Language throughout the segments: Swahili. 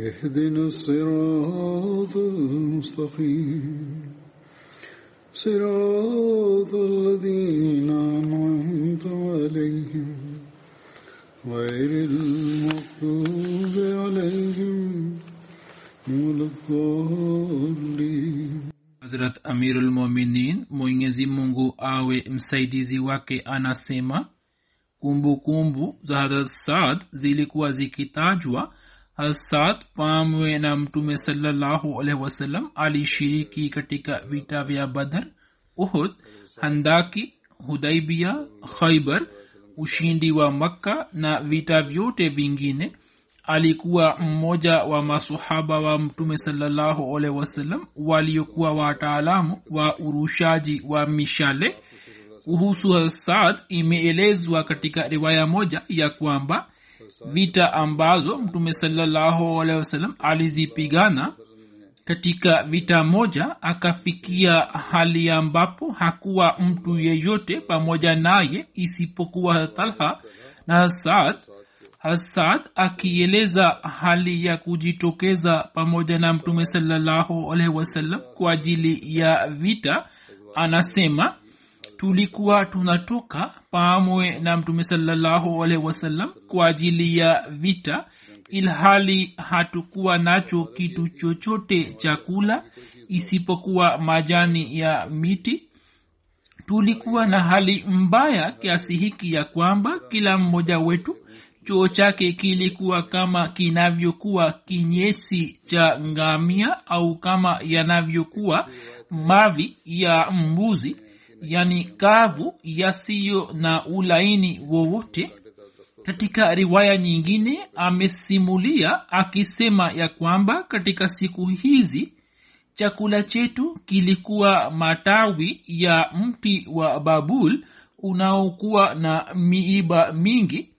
اهدنا الصراط المستقيم صراط الذين أنعمت عليهم غير المغضوب عليهم ولا الضالين hazrat amirulmuminin mwenyezi mungu awe msaidizi wake anasema kumbukumbu kumbu za hazrat saad zilikuwa zikitajwa hasad pamwe na mtume salallahu alaihi wasallam alishiriki katika vita vya badar uhud handaki hudaibia khaibar ushindi wa makka na vita vyote vingine. Alikuwa mmoja wa masuhaba wa mtume salallahu alaihi wasallam waliokuwa wataalamu wa urushaji wa mishale. Kuhusu hasad imeelezwa katika riwaya moja ya kwamba vita ambazo mtume salallahu alehi alizipigana katika vita moja akafikia hali ambapo hakuwa mtu yeyote pamoja naye isipokuwa talha na hasad hasad akieleza hali ya kujitokeza pamoja na mtume salallahu alaihi wasallam kwa ajili ya vita anasema tulikuwa tunatoka pamwe na mtume salallahu kwa ajili ya vita ilhali hatukuwa nacho kitu chochote chakula isipokuwa majani ya miti. Tulikuwa na hali mbaya kiasi hiki ya kwamba kila mmoja wetu choo chake kilikuwa kama kinavyokuwa kinyesi cha ngamia au kama yanavyokuwa mavi ya mbuzi yani kavu yasiyo na ulaini wowote. Katika riwaya nyingine amesimulia akisema ya kwamba katika siku hizi chakula chetu kilikuwa matawi ya mti wa babul unaokuwa na miiba mingi.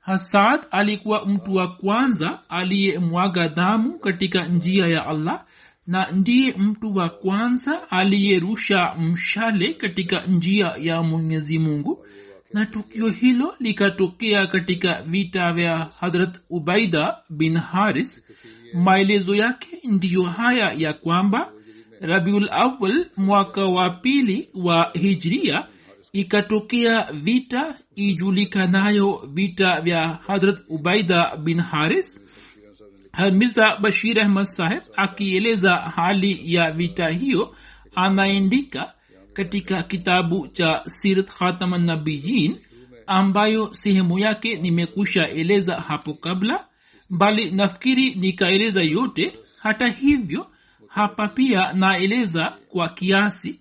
Hasad alikuwa mtu wa kwanza aliyemwaga dhamu katika njia ya allah na ndiye mtu wa kwanza aliyerusha mshale katika njia ya mwenyezi mungu. Na tukio hilo likatokea katika vita vya hadrat ubaida bin haris. Maelezo yake ndiyo haya ya kwamba rabiul awal mwaka wa pili wa hijria ikatokea vita ijulikanayo vita vya hadrat ubaida bin haris mirza bashir ahmad saheb akieleza hali ya vita hiyo anaendika katika kitabu cha sirat khataman nabiyin ambayo sehemu yake nimekusha eleza hapo kabla bali nafikiri nikaeleza yote. Hata hivyo hapa pia naeleza kwa kiasi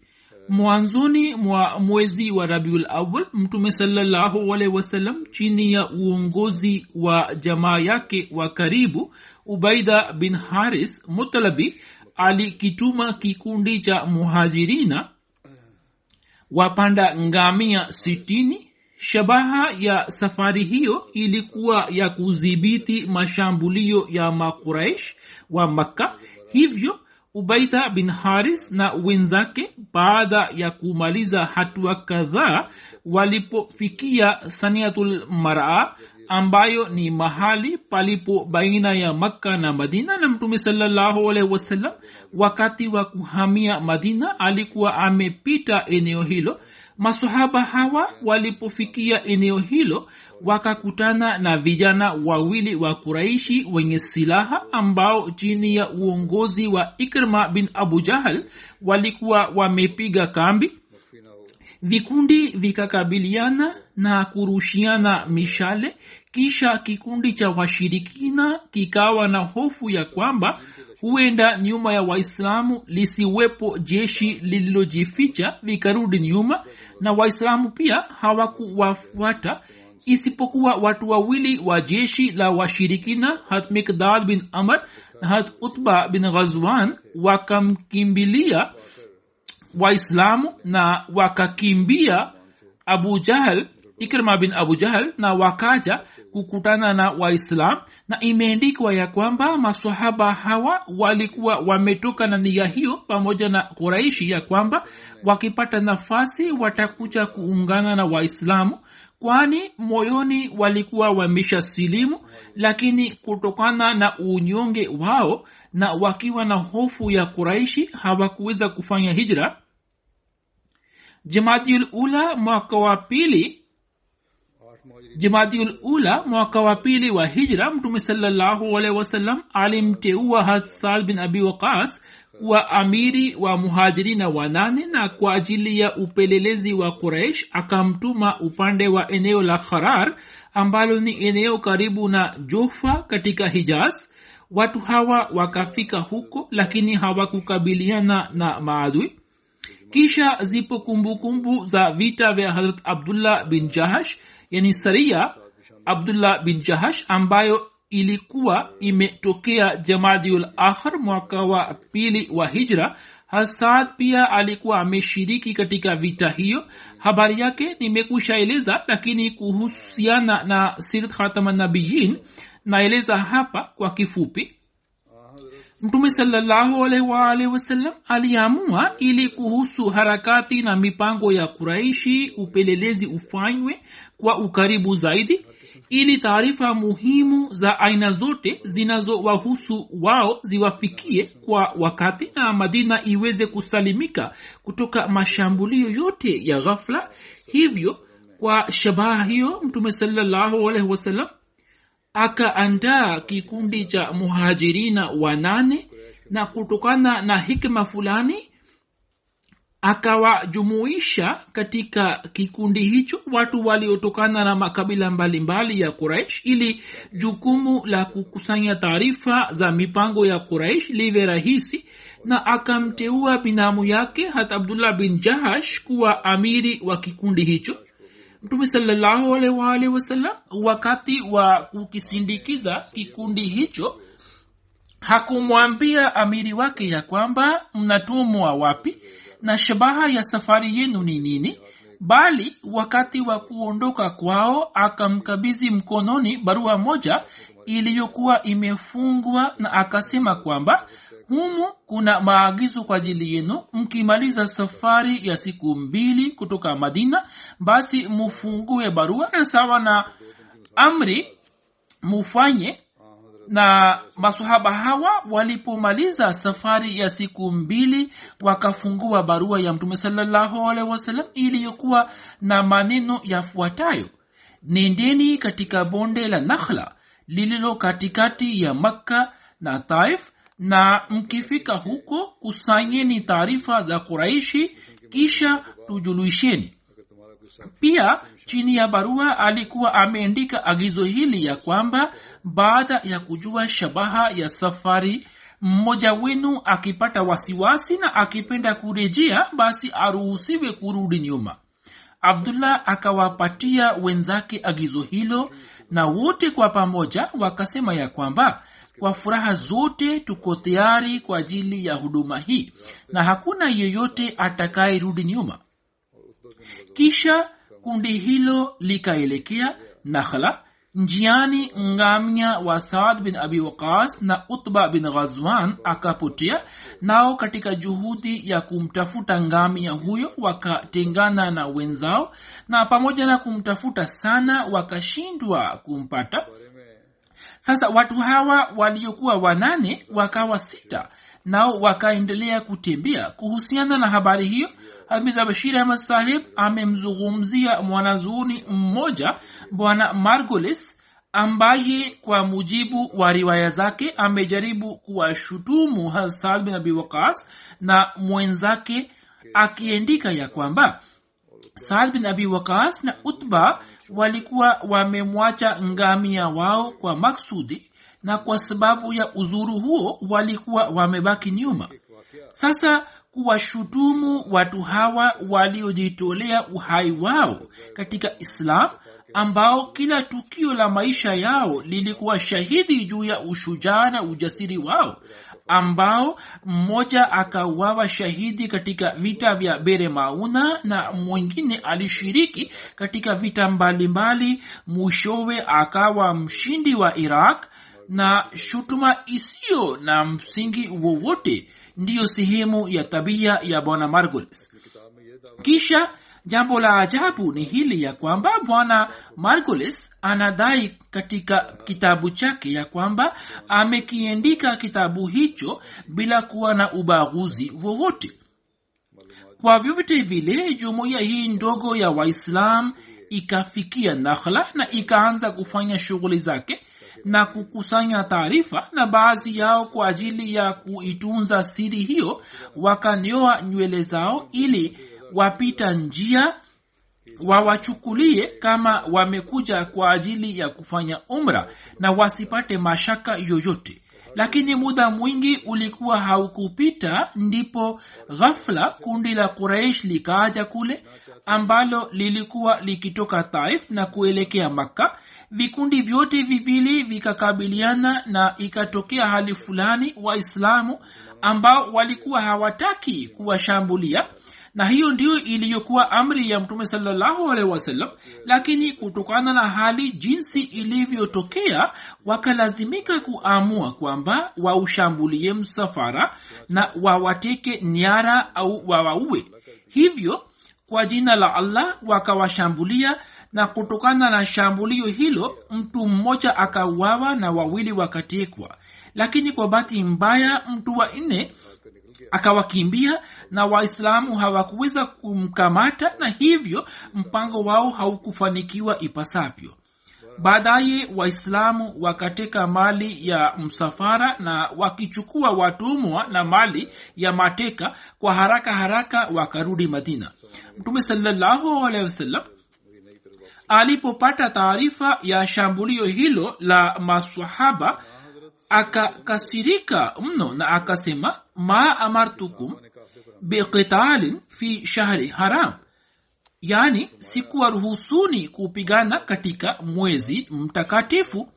mwanzoni mwa mwezi wa rabiul awal mtume salallahu alaihi wasallam chini ya uongozi wa jamaa yake wa karibu ubaida bin haris mutalabi alikituma kikundi cha muhajirina wapanda ngamia sitini. Shabaha ya safari hiyo ilikuwa ya kudhibiti mashambulio ya makuraish wa makka. Hivyo ubaida bin haris na wenzake baada ya kumaliza hatua kadhaa walipofikia saniatul mara ambayo ni mahali palipo baina ya makka na madina. Na mtume salallahu alaihi wasallam wakati wa kuhamia madina alikuwa amepita eneo hilo masahaba hawa walipofikia eneo hilo wakakutana na vijana wawili wa kuraishi wenye silaha ambao chini ya uongozi wa ikrma bin abu jahal walikuwa wamepiga kambi. Vikundi vikakabiliana na kurushiana mishale kisha kikundi cha washirikina kikawa na hofu ya kwamba huenda nyuma ya waislamu lisiwepo jeshi lililojificha vikarudi nyuma na waislamu pia hawakuwafuata isipokuwa watu wawili wa jeshi la washirikina hat mikdad bin amar na hat utba bin ghazwan wakamkimbilia waislamu na wakakimbia abu jahal ikrima bin abu jahal na wakaja kukutana na waislam na imeendikwa ya kwamba masahaba hawa walikuwa wametoka na nia hiyo pamoja na kuraishi ya kwamba wakipata nafasi watakuja kuungana na waislamu kwani moyoni walikuwa wamesha silimu lakini kutokana na unyonge wao na wakiwa na hofu ya kuraishi hawakuweza kufanya hijra. Jamaatiul ula mwaka wa pili jamaatiul ula mwaka wa pili wa hijra mtume salallahu alaihi wasallam alimteua hasal bin abi waqas kuwa amiri wa muhajirina wanane na kwa ajili ya upelelezi wa quraish akamtuma upande wa eneo la kharar ambalo ni eneo karibu na jofa katika hijaz. Watu hawa wakafika huko lakini hawakukabiliana na maadui kisha zipo kumbukumbu kumbu za vita vya harat abdullah bin jahash yani saria abdullah bin jahash ambayo ilikuwa imetokea jamadiul akhar mwaka wa pili wa hijra. Hasad pia alikuwa ameshiriki katika vita hiyo. Habari yake nimekushaeleza lakini kuhusiana na sirat khatamanabiyin naeleza hapa kwa kifupi mtume waalihi wasallam aliamua ili kuhusu harakati na mipango ya kuraishi upelelezi ufanywe kwa ukaribu zaidi ili taarifa muhimu za aina zote zinazowahusu wao ziwafikie kwa wakati na madina iweze kusalimika kutoka mashambulio yote ya ghafla. Hivyo kwa shabaha hiyo mtume salallahu alaihi wasallam akaandaa kikundi cha muhajirina wanane na kutokana na hikma fulani akawajumuisha katika kikundi hicho watu waliotokana na makabila mbalimbali mbali ya kuraish ili jukumu la kukusanya taarifa za mipango ya kuraish liwe rahisi na akamteua binamu yake hata abdullah bin jahash kuwa amiri wa kikundi hicho mtume salallahu alaihi wasallam wakati wa kukisindikiza kikundi hicho hakumwambia amiri wake ya kwamba mnatumwa wapi na shabaha ya safari yenu ni nini bali wakati wa kuondoka kwao akamkabizi mkononi barua moja iliyokuwa imefungwa na akasema kwamba humu kuna maagizo kwa ajili yenu. Mkimaliza safari ya siku mbili kutoka madina basi mufungue barua na sawa na amri mufanye. Na masahaba hawa walipomaliza safari ya siku mbili wakafungua barua ya mtume salallahu wasalam iliyokuwa na maneno yafuatayo nendeni katika bonde la nakhla lililo katikati ya makka na taif na mkifika huko kusanyeni taarifa za kuraishi kisha tujuluisheni pia chini ya barua alikuwa ameandika agizo hili ya kwamba baada ya kujua shabaha ya safari mmoja wenu akipata wasiwasi na akipenda kurejea basi aruhusiwe kurudi nyuma. Abdullah akawapatia wenzake agizo hilo na wote kwa pamoja wakasema ya kwamba kwa furaha zote tuko tayari kwa ajili ya huduma hii na hakuna yeyote atakayerudi nyuma. Kisha kundi hilo likaelekea nakhla njiani ngamya wa saad bin abi waqas na utba bin ghazwan akapotea nao katika juhudi ya kumtafuta ngamya huyo wakatengana na wenzao na pamoja na kumtafuta sana wakashindwa kumpata. Sasa watu hawa waliokuwa wanane wakawa sita nao wakaendelea kutembea. Kuhusiana na habari hiyo hamiza bashir ahmad sahib amemzungumzia mwanazuuni mmoja bwana margolis ambaye kwa mujibu wa riwaya zake amejaribu kuwashutumu hasad bin abi waqas na mwenzake akiandika ya kwamba saad bin abi waqas na utba walikuwa wamemwacha ngamia wao kwa maksudi na kwa sababu ya uzuru huo walikuwa wamebaki nyuma. Sasa kuwashutumu watu hawa waliojitolea uhai wao katika islam ambao kila tukio la maisha yao lilikuwa shahidi juu ya ushujaa na ujasiri wao ambao mmoja akawawa shahidi katika vita vya bere mauna na mwingine alishiriki katika vita mbalimbali mwishowe akawa mshindi wa iraq na shutuma isiyo na msingi wowote ndiyo sehemu ya tabia ya bwana margolis kisha jambo la ajabu ni hili ya kwamba bwana margolis anadai katika kitabu chake ya kwamba amekiendika kitabu hicho bila kuwa na ubaguzi wowote. Kwa vyovyote vile jumuiya hii ndogo ya waislam ikafikia nakhla na ikaanza kufanya shughuli zake na kukusanya taarifa na baadhi yao kwa ajili ya kuitunza siri hiyo wakanyoa nywele zao ili wapita njia wawachukulie kama wamekuja kwa ajili ya kufanya umra na wasipate mashaka yoyote. Lakini muda mwingi ulikuwa haukupita ndipo ghafla kundi la quraish likaaja kule ambalo lilikuwa likitoka taif na kuelekea makka vikundi vyote viwili vikakabiliana na ikatokea hali fulani waislamu ambao walikuwa hawataki kuwashambulia. Na hiyo ndiyo iliyokuwa amri ya mtume wasallam. Lakini kutokana na hali jinsi ilivyotokea wakalazimika kuamua kwamba waushambulie msafara na wawateke nyara au wawaue. Hivyo kwa jina la allah wakawashambulia na kutokana na shambulio hilo mtu mmoja akawawa na wawili wakatekwa. Lakini kwa bahati mbaya mtu wa nne akawakimbia na waislamu hawakuweza kumkamata na hivyo mpango wao haukufanikiwa ipasavyo. Baadaye waislamu wakateka mali ya msafara na wakichukua watumwa na mali ya mateka kwa haraka haraka wakarudi madina. Mtume salallahu alipopata taarifa ya shambulio hilo la maswahaba akakasirika mno na akasema ma amartukum biqitalin fi shahri haram. Yani sikuwaruhusuni kupigana katika mwezi mtakatifu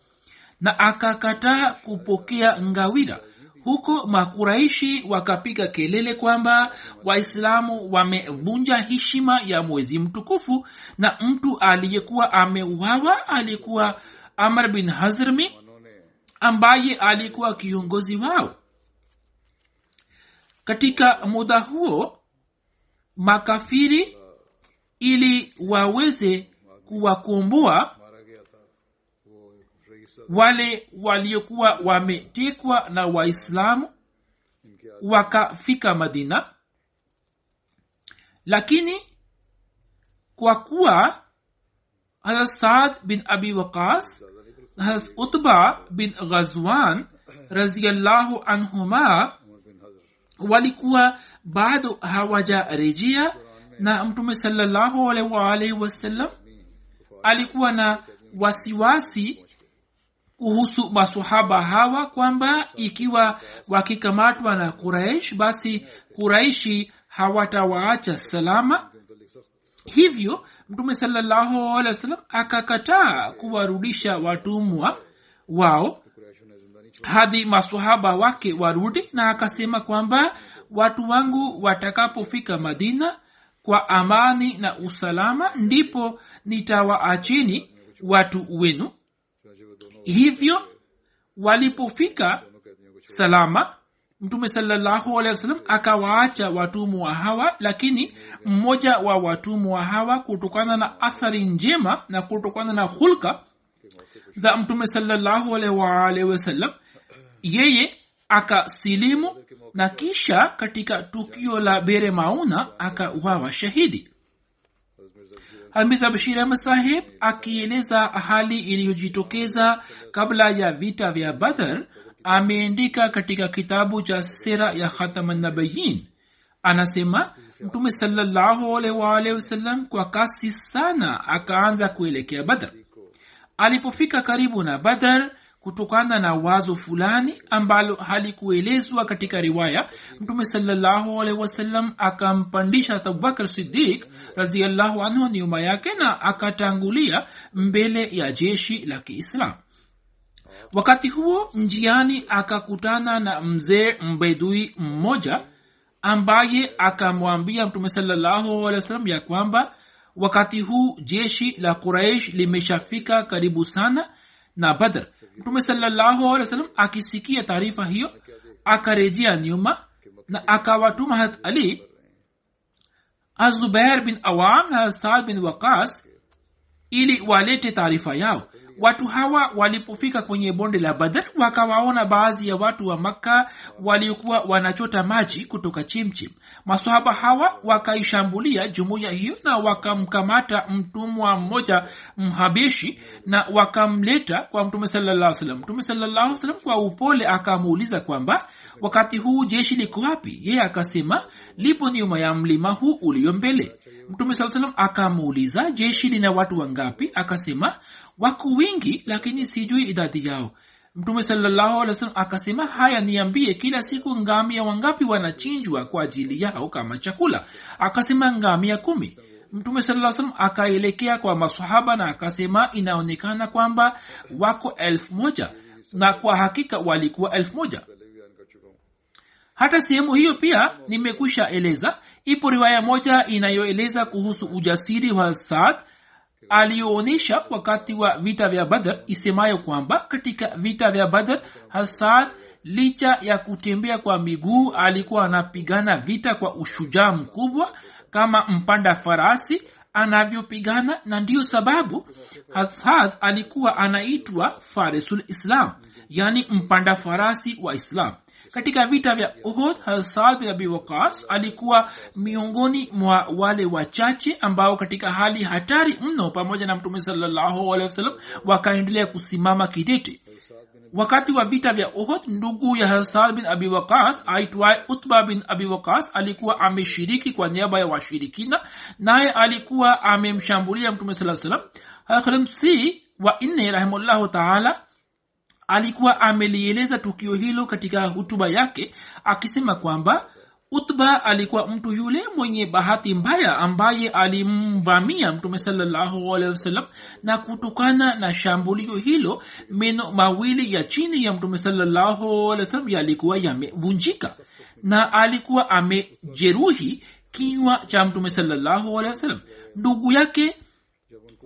na akakataa kupokea ngawira huko makuraishi wakapiga kelele kwamba waislamu wamevunja heshima ya mwezi mtukufu na mtu aliyekuwa ameuawa alikuwa amr bin hazrmi ambaye alikuwa kiongozi wao. Katika muda huo makafiri ili waweze kuwakomboa wale waliokuwa wametekwa na waislamu wakafika madina. Lakini kwa kuwa harat saad bin abi waqas harat utba bin ghazwan raziallahu anhuma walikuwa bado hawajarejea na mtume salllahu alaihi wasallam alikuwa na wasiwasi kuhusu masahaba hawa kwamba ikiwa wakikamatwa na kuraish basi kuraishi hawatawaacha salama. Hivyo mtume salallahu akakataa kuwarudisha watumwa wao hadi masahaba wake warudi na akasema kwamba watu wangu watakapofika madina kwa amani na usalama ndipo nitawaacheni watu wenu hivyo walipofika salama mtume salallahu alehi watumu akawaacha watumwa hawa lakini mmoja wa watumwa hawa kutokana na athari njema na kutokana na hulka za mtume wasallam yeye akasilimu na kisha katika tukio la bere mauna akawawa shahidi hamidha bashir ahmad saheb akieleza hali iliyojitokeza kabla ya vita vya badr ameendika katika kitabu cha sera ya khatamanabayin anasema mtume sawasalam kwa kasi sana akaanza kuelekea badr. Alipofika karibu na badar kutokana na wazo fulani ambalo halikuelezwa katika riwaya. Mtume wasallam akampandisha abubakar sidik raziallahu anhu nyuma yake na akatangulia mbele ya jeshi la kiislam wakati huo njiani akakutana na mzee mbedui mmoja ambaye akamwambia mtume wasallam ya kwamba wakati huu jeshi la quraish limeshafika karibu sana na badr mtume salallahu alehi wasallam akisikia taarifa hiyo akarejea nyuma na akawatuma hat ali azubair bin awam na saad bin waqas ili walete taarifa yao watu hawa walipofika kwenye bonde la badar wakawaona baadhi ya watu wa makka waliokuwa wanachota maji kutoka chimchim. Masahaba hawa wakaishambulia jumuiya hiyo na wakamkamata mtumwa mmoja mhabeshi na wakamleta kwa mtume salaa mtume salaa kwa upole akamuuliza kwamba wakati huu jeshi liko wapi? Yeye akasema lipo nyuma ya mlima huu uliyo mbele mtume saa salam akamuuliza jeshi lina watu wangapi? Akasema wako wingi lakini sijui idadi yao. Mtume sallahualwasalam akasema haya niambie kila siku ngamia wangapi wanachinjwa kwa ajili yao kama chakula? Akasema ngamia kumi. Mtume saa salam akaelekea kwa masahaba na akasema inaonekana kwamba wako elfu moja na kwa hakika walikuwa elfu moja hata sehemu hiyo pia nimekwisha eleza. Ipo riwaya moja inayoeleza kuhusu ujasiri wa saad aliyoonyesha wakati wa vita vya badr isemayo kwamba katika vita vya badr hasad licha ya kutembea kwa miguu alikuwa anapigana vita kwa ushujaa mkubwa kama mpanda farasi anavyopigana na ndiyo sababu hasad alikuwa anaitwa farisul islam yani mpanda farasi wa islam katika vita vya uhud hasad bin abi waqas alikuwa miongoni mwa wale wachache ambao katika hali hatari mno pamoja na mtume wasallam wakaendelea kusimama kidete. Wakati wa vita vya uhud ndugu ya hasad bin abi waqas aitwaye utba bin abi waqas alikuwa ameshiriki kwa niaba ya washirikina naye alikuwa amemshambulia mtume saa salam hakhrimsi wa nne rahimullahu taala alikuwa amelieleza tukio hilo katika hutuba yake akisema kwamba utba alikuwa mtu yule mwenye bahati mbaya ambaye alimvamia mtume sawasalam na kutokana na shambulio hilo meno mawili ya chini ya mtume salallahu yalikuwa yamevunjika na alikuwa amejeruhi kinywa cha mtume salallahu ndugu yake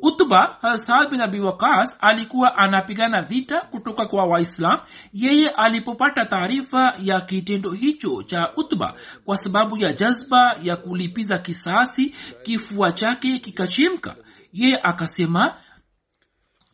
utba saad bin abi waqas alikuwa anapigana vita kutoka kwa waislam. Yeye alipopata taarifa ya kitendo hicho cha utba kwa sababu ya jazba ya kulipiza kisasi kifua chake kikachemka yeye akasema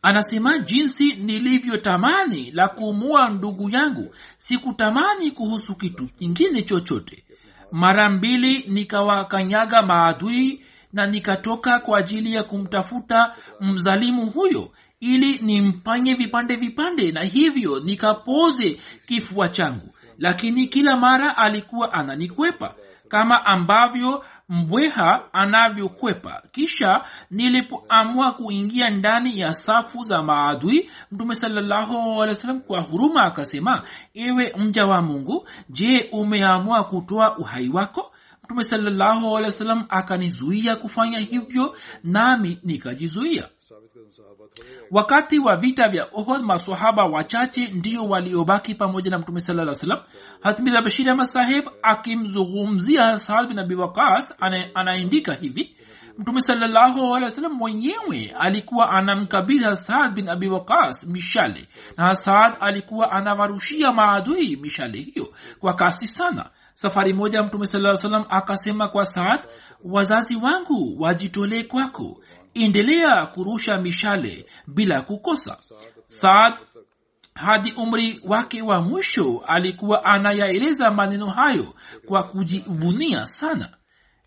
anasema jinsi nilivyotamani la kumua ndugu yangu. Sikutamani kuhusu kitu kingine chochote. Mara mbili nikawakanyaga maadui na nikatoka kwa ajili ya kumtafuta mzalimu huyo ili nimpanye vipande vipande na hivyo nikapoze kifua changu. Lakini kila mara alikuwa ananikwepa kama ambavyo mbweha anavyokwepa. Kisha nilipoamua kuingia ndani ya safu za maadui mtume sallahualwasalam kwa huruma akasema ewe mja wa mungu je umeamua kutoa uhai wako mtume salallahu alehi wa sallam akanizuia kufanya hivyo nami nikajizuia. Wakati wa vita vya ohod masahaba wachache ndio waliobaki pamoja na mtume sala salam hatmira bashir ahmad saheb akimzungumzia saad bin abi waqas anaandika hivi. Mtume sallahualwasalam mwenyewe alikuwa anamkabidhi saad bin abi waqas mishale. Na saad alikuwa anawarushia maadui mishale hiyo kwa kasi sana safari moja mtume saa salam akasema kwa saad wazazi wangu wajitolee kwako. Endelea kurusha mishale bila kukosa. Saad hadi umri wake wa mwisho alikuwa anayaeleza maneno hayo kwa kujivunia sana.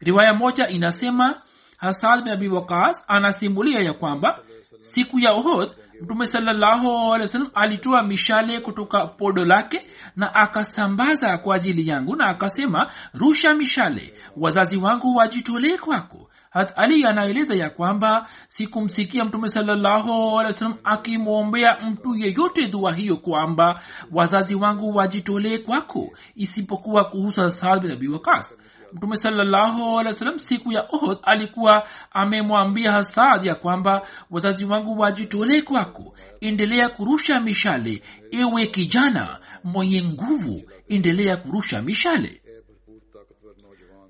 Riwaya moja inasema hasad bin abi waqas anasimulia ya kwamba siku ya uhud mtume sallahualwasalam alitoa mishale kutoka podo lake na akasambaza kwa ajili yangu na akasema rusha mishale wazazi wangu wajitolee kwako. Hat ali anaeleza ya kwamba sikumsikia mtume sallahualwasalam akimwombea mtu yeyote dua hiyo kwamba wazazi wangu wajitolee kwako isipokuwa kuhusa saad bin abi waqas mtume sallahualwasalam siku ya ohod alikuwa amemwambia hasad ya kwamba wazazi wangu wajitole kwako endelea kurusha mishale. Ewe kijana mwenye nguvu endelea kurusha mishale.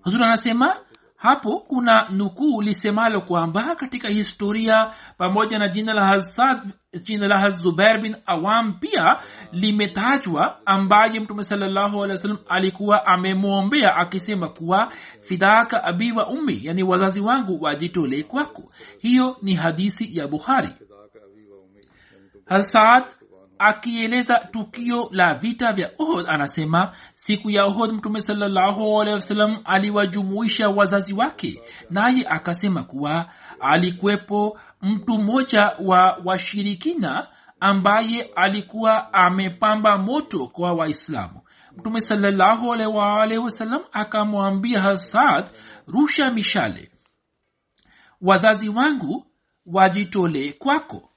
Huzur anasema hapo kuna nukuu lisemalo kwamba katika historia pamoja na jina la hasad jina la zubair bin awam pia limetajwa ambaye mtume salllahu alih wa sallam alikuwa amemwombea akisema kuwa fidhaka abi wa ummi yani wazazi wangu wajitolee kwako. Hiyo ni hadisi ya buhari hasad akieleza tukio la vita vya ohod anasema siku ya ohod mtume sawasalam aliwajumuisha wazazi wake. Naye akasema kuwa alikuwepo mtu mmoja wa washirikina ambaye alikuwa amepamba moto kwa waislamu. Mtume sawasalam akamwambia hasad rusha mishale. Wazazi wangu wajitole kwako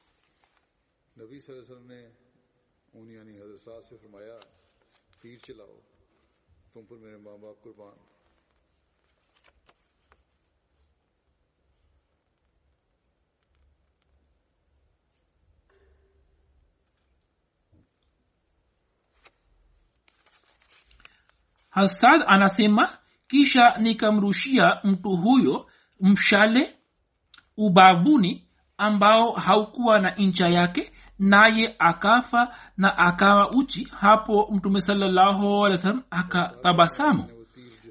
hasad anasema kisha nikamrushia mtu huyo mshale ubavuni ambao haukuwa na incha yake naye akafa na akawa uchi. Hapo mtume sallahualwasalam akatabasamu.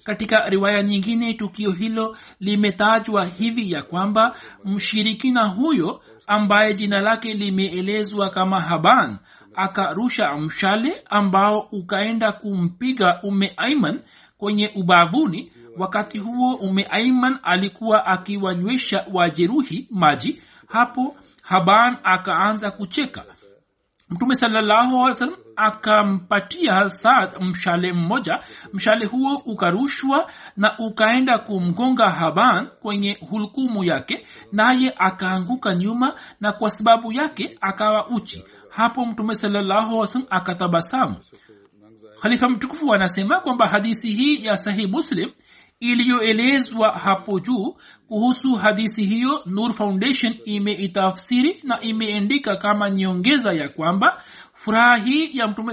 Katika riwaya nyingine tukio hilo limetajwa hivi ya kwamba mshirikina huyo ambaye jina lake limeelezwa kama haban akarusha mshale ambao ukaenda kumpiga ume aiman kwenye ubavuni. Wakati huo ume aiman alikuwa akiwanywesha wajeruhi maji. Hapo haban akaanza kucheka. Mtume sallahualwasalam akampatia saad mshale mmoja. Mshale huo ukarushwa na ukaenda kumgonga haban kwenye hulkumu yake naye akaanguka nyuma na kwa sababu yake akawa uchi. Hapo mtume sallahualwasalam akatabasamu. Khalifa mtukufu anasema kwamba hadisi hii ya sahih muslim iliyoelezwa hapo juu kuhusu hadisi hiyo nur foundation imeitafsiri na imeendika kama nyongeza ya kwamba furaha hii ya mtume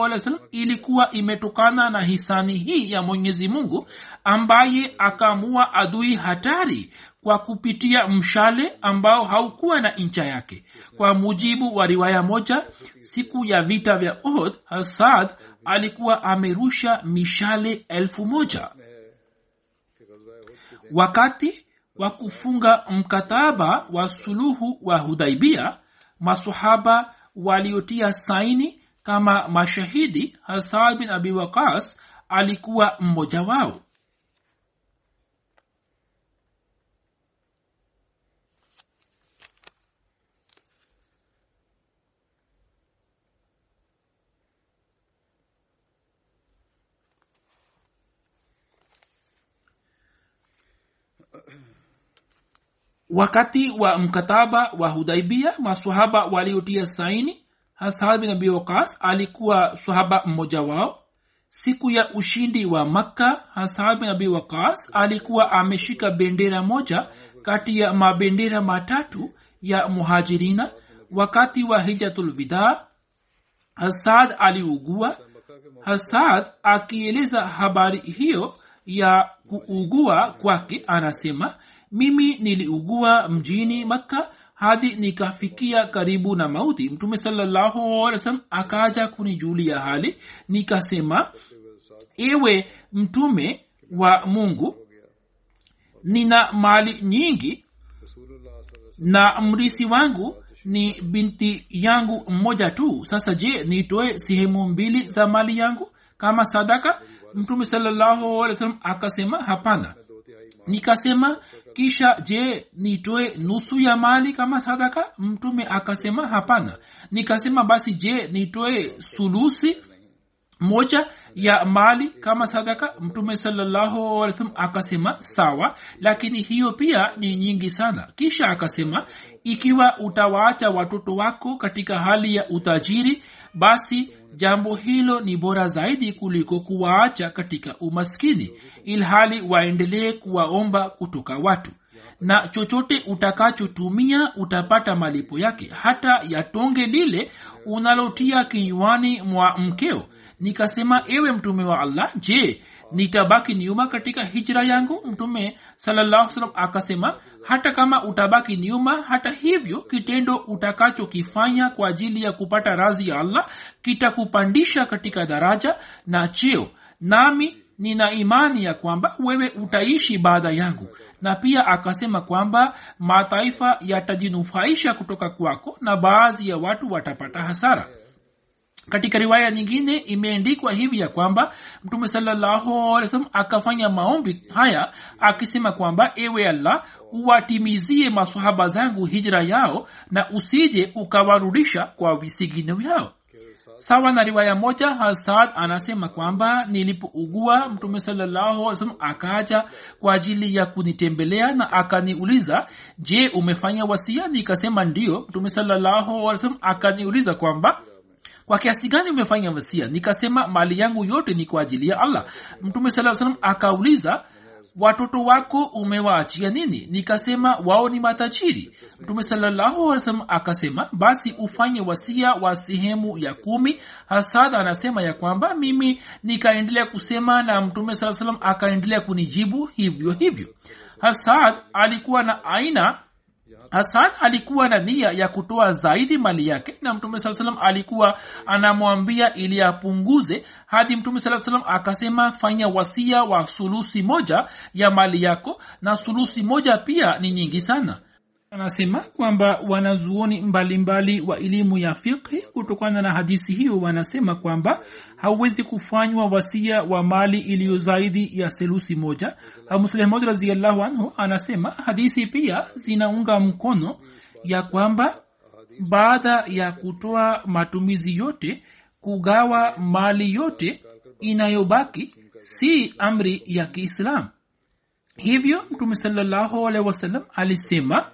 wa ilikuwa imetokana na hisani hii ya mwenyezi mungu ambaye akamua adui hatari kwa kupitia mshale ambao haukuwa na ncha yake. Kwa mujibu wa riwaya moja siku ya vita vya ohd hasad alikuwa amerusha mishale elfu moja wakati wa kufunga mkataba wa suluhu wa hudaibia masahaba waliotia saini kama mashahidi hasad bin abi waqas alikuwa mmoja wao wakati wa mkataba wa hudaibia masahaba waliotia saini hasad bin abi waqas alikuwa sahaba mmoja wao. Siku ya ushindi wa makka hasad bin abi waqas alikuwa ameshika bendera moja kati ya mabendera matatu ya muhajirina. Wakati wa hijatulwida hasad aliugua. Hasad akieleza habari hiyo ya kuugua kwake anasema mimi niliugua mjini makka hadi nikafikia karibu na mauti. Mtume sallahualwasalam akaja kunijulia hali nikasema ewe mtume wa mungu nina mali nyingi na mrisi wangu ni binti yangu mmoja tu. Sasa je nitoe sehemu mbili za mali yangu kama sadaka? Mtume sallaualwasalam akasema hapana nikasema kisha je nitoe nusu ya mali kama sadaka? Mtume akasema hapana. Nikasema basi je nitoe sulusi moja ya mali kama sadaka? Mtume sallahualwasalam akasema sawa lakini hiyo pia ni nyingi sana. Kisha akasema ikiwa utawaacha watoto wako katika hali ya utajiri basi jambo hilo ni bora zaidi kuliko kuwaacha katika umaskini ilhali waendelee kuwaomba kutoka watu. Na chochote utakachotumia utapata malipo yake. Hata yatonge lile unalotia kinywani mwa mkeo. Nikasema ewe mtume wa allah je nitabaki nyuma katika hijra yangu mtume salallahu akasema hata kama utabaki nyuma hata hivyo kitendo utakachokifanya kwa ajili ya kupata razi ya allah kitakupandisha katika daraja na cheo nami nina imani ya kwamba wewe utaishi baada yangu na pia akasema kwamba mataifa yatajinufaisha kutoka kwako na baadhi ya watu watapata hasara katika riwaya nyingine imeandikwa hivi ya kwamba mtume sallahualwasalam akafanya maombi haya akisema kwamba ewe allah uwatimizie masahaba zangu hijra yao na usije ukawarudisha kwa visigino vyao. Sawa na riwaya moja hasad anasema kwamba nilipougua mtume sallahualwasalam akaja kwa ajili ya kunitembelea na akaniuliza je umefanya wasia nikasema ndio mtume sallahualwasalam akaniuliza kwamba kwa kiasi gani umefanya wasia nikasema mali yangu yote ni kwa ajili ya allah. Mtume saa salam akauliza watoto wako umewaachia nini? Nikasema wao ni matajiri. Mtume sallahualwasalam akasema basi ufanye wasia wa sehemu ya kumi. Hasad anasema ya kwamba mimi nikaendelea kusema na mtume saa salam akaendelea kunijibu hivyo hivyo. Hasad alikuwa na aina hasan alikuwa na nia ya kutoa zaidi mali yake na mtume saa salam alikuwa anamwambia ili apunguze hadi mtume saa salam akasema fanya wasia wa sulusi moja ya mali yako na sulusi moja pia ni nyingi sana anasema kwamba wanazuoni mbalimbali wa elimu ya fiqhi kutokana na hadisi hiyo wanasema kwamba hauwezi kufanywa wasia wa mali iliyo zaidi ya selusi moja. Muslehmod raziallahu anhu anasema hadisi pia zinaunga mkono ya kwamba baada ya kutoa matumizi yote kugawa mali yote inayobaki si amri ya kiislamu hivyo mtume salallahu alehi wasallam alisema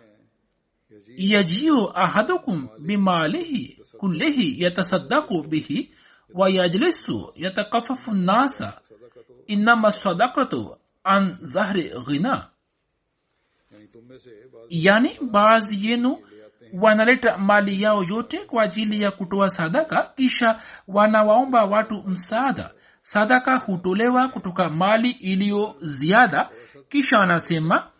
yajiu ahadukum bimalihi kullihi yatasaddaku bihi wayajlisu yatakafafu nasa inama sadakatu an zahri ghina. Yani baadhi yenu wanaleta mali yao yote kwa ajili ya kutoa sadaka kisha wanawaomba watu msaada. Sadaka hutolewa kutoka mali iliyo ziada kisha anasema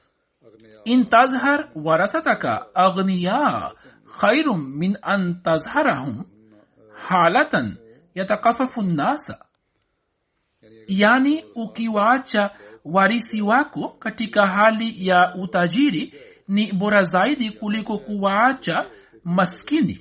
in tazhar warasataka aghniya khairun min an tazharahum halatan yatakafafu nnasa yaani ukiwaacha warisi wako katika hali ya utajiri ni bora zaidi kuliko kuwaacha maskini.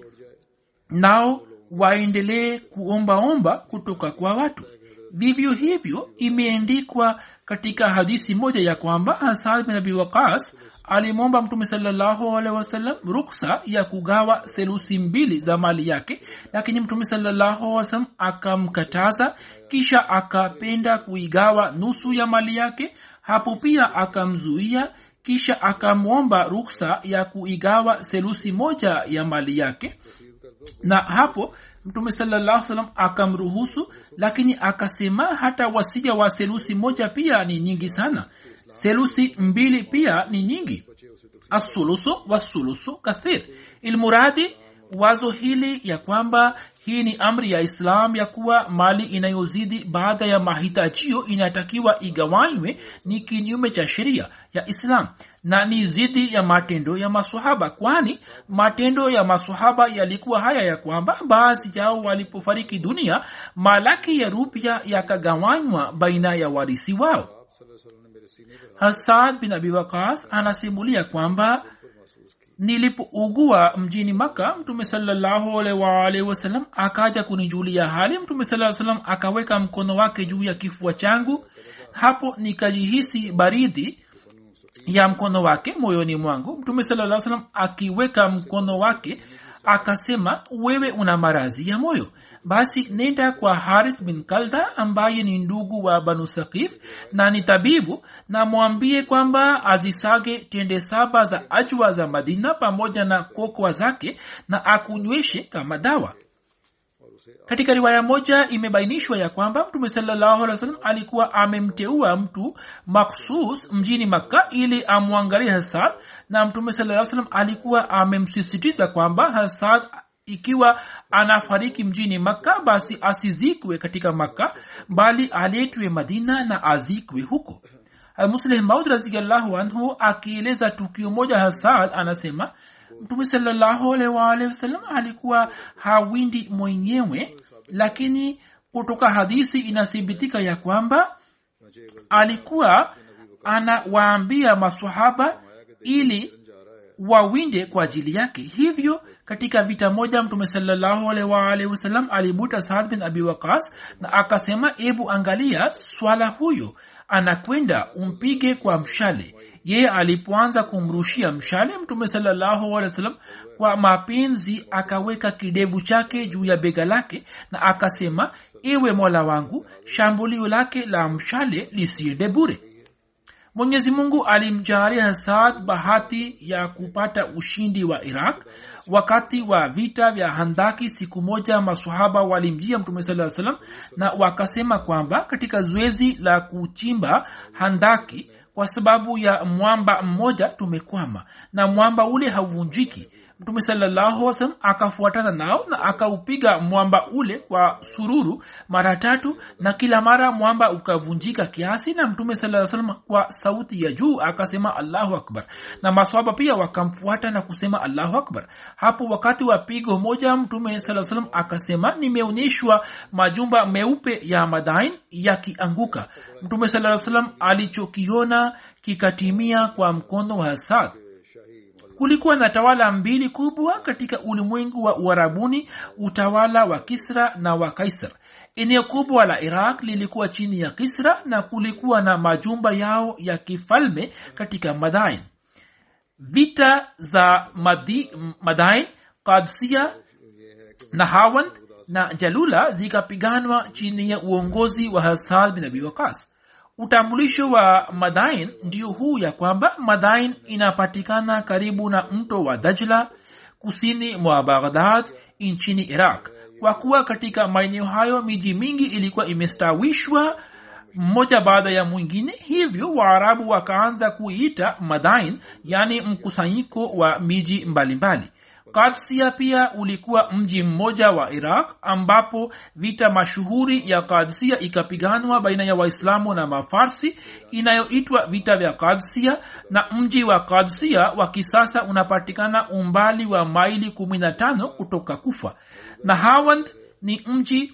Nao waendelee kuombaomba kutoka kwa watu. Vivyo hivyo imeendikwa katika hadisi moja ya kwamba hasad bin abi waqas alimwomba mtume salallahu alehi wasallam ruksa ya kugawa selusi mbili za mali yake lakini mtume salallahu alih wasallam akamkataza kisha akapenda kuigawa nusu ya mali yake. Hapo pia akamzuia kisha akamwomba ruksa ya kuigawa selusi moja ya mali yake. Na hapo mtume salallahu salam akamruhusu lakini akasema hata wasia wa selusi moja pia ni nyingi sana selusi mbili pia ni nyingi. Asulusu wasulusu kathir. Ilmuradi wazo hili ya kwamba hii ni amri ya islam ya kuwa mali inayozidi baada ya mahitajio inatakiwa igawanywe ni kinyume cha sheria ya islam na ni zidi ya matendo ya masahaba kwani matendo ya masahaba yalikuwa haya ya kwamba baadhi yao walipofariki dunia malaki ya rupya yakagawanywa baina ya warisi wao hasad bin abi waqas anasimulia kwamba nilipougua mjini maka mtume salallahu wasalam akaja kunijulia hali. Mtume saa salam akaweka mkono wake juu ya kifua changu. Hapo nikajihisi baridi ya mkono wake moyoni mwangu. Mtume saa salam akiweka mkono wake akasema wewe una marazi ya moyo. Basi nenda kwa haris bin kalda ambaye ni ndugu wa banu sakif na ni tabibu na mwambie kwamba azisage tende saba za ajwa za madina pamoja na kokwa zake na akunyweshe kama dawa. Katika riwaya moja imebainishwa ya kwamba mtume salallahu sallam alikuwa amemteua mtu maksus mjini makka ili amwangalie hasad na mtume salam alikuwa amemsisitiza kwamba hasad ikiwa anafariki mjini makka basi asizikwe katika makka bali aletwe madina na azikwe huko. Musleh maud raziallahu anhu akieleza tukio moja hasad anasema mtume wasallam alikuwa hawindi mwenyewe lakini kutoka hadisi inathibitika ya kwamba alikuwa anawaambia masahaba ili wawinde kwa ajili yake. Hivyo katika vita moja mtume waalihi wasallam alibuta saad bin abi waqas na akasema ebu angalia swala huyo anakwenda umpige kwa mshale. Yeye alipoanza kumrushia mshale mtume wa kwa mapenzi akaweka kidevu chake juu ya bega lake na akasema iwe mola wangu shambulio lake la mshale lisiende bure mwenyezi mungu alimjalia saad bahati ya kupata ushindi wa iraq. Wakati wa vita vya handaki siku moja masahaba walimjia mtume saa salam na wakasema kwamba katika zoezi la kuchimba handaki kwa sababu ya mwamba mmoja tumekwama na mwamba ule hauvunjiki mtume salallahu salam akafuatana nao na akaupiga mwamba ule kwa sururu mara tatu na kila mara mwamba ukavunjika kiasi na mtume saa kwa sauti ya juu akasema allahu akbar. Na maswaba pia wakamfuata na kusema allahu akbar. Hapo wakati wa pigo moja mtume saa salam akasema nimeonyeshwa majumba meupe ya madain yakianguka. Mtume saa salam alichokiona kikatimia kwa mkono wa hasad kulikuwa na tawala mbili kubwa katika ulimwengu wa uharabuni utawala wa kisra na wa kaisar. Eneo kubwa la iraq lilikuwa chini ya kisra na kulikuwa na majumba yao ya kifalme katika madain vita za madhi, madain kadsia na hawand na jalula zikapiganwa chini ya uongozi wa hasad bin abi waqas utambulisho wa madain ndio huu ya kwamba madain inapatikana karibu na mto wa dajla kusini mwa baghdad nchini iraq. Kwa kuwa katika maeneo hayo miji mingi ilikuwa imestawishwa mmoja baada ya mwingine hivyo waarabu wakaanza kuiita madain yani mkusanyiko wa miji mbalimbali kadsia pia ulikuwa mji mmoja wa iraq ambapo vita mashuhuri ya kadsia ikapiganwa baina ya waislamu na mafarsi inayoitwa vita vya kadsia na mji wa kadsia wa kisasa unapatikana umbali wa maili 15 kutoka kufa. Na hawand ni mji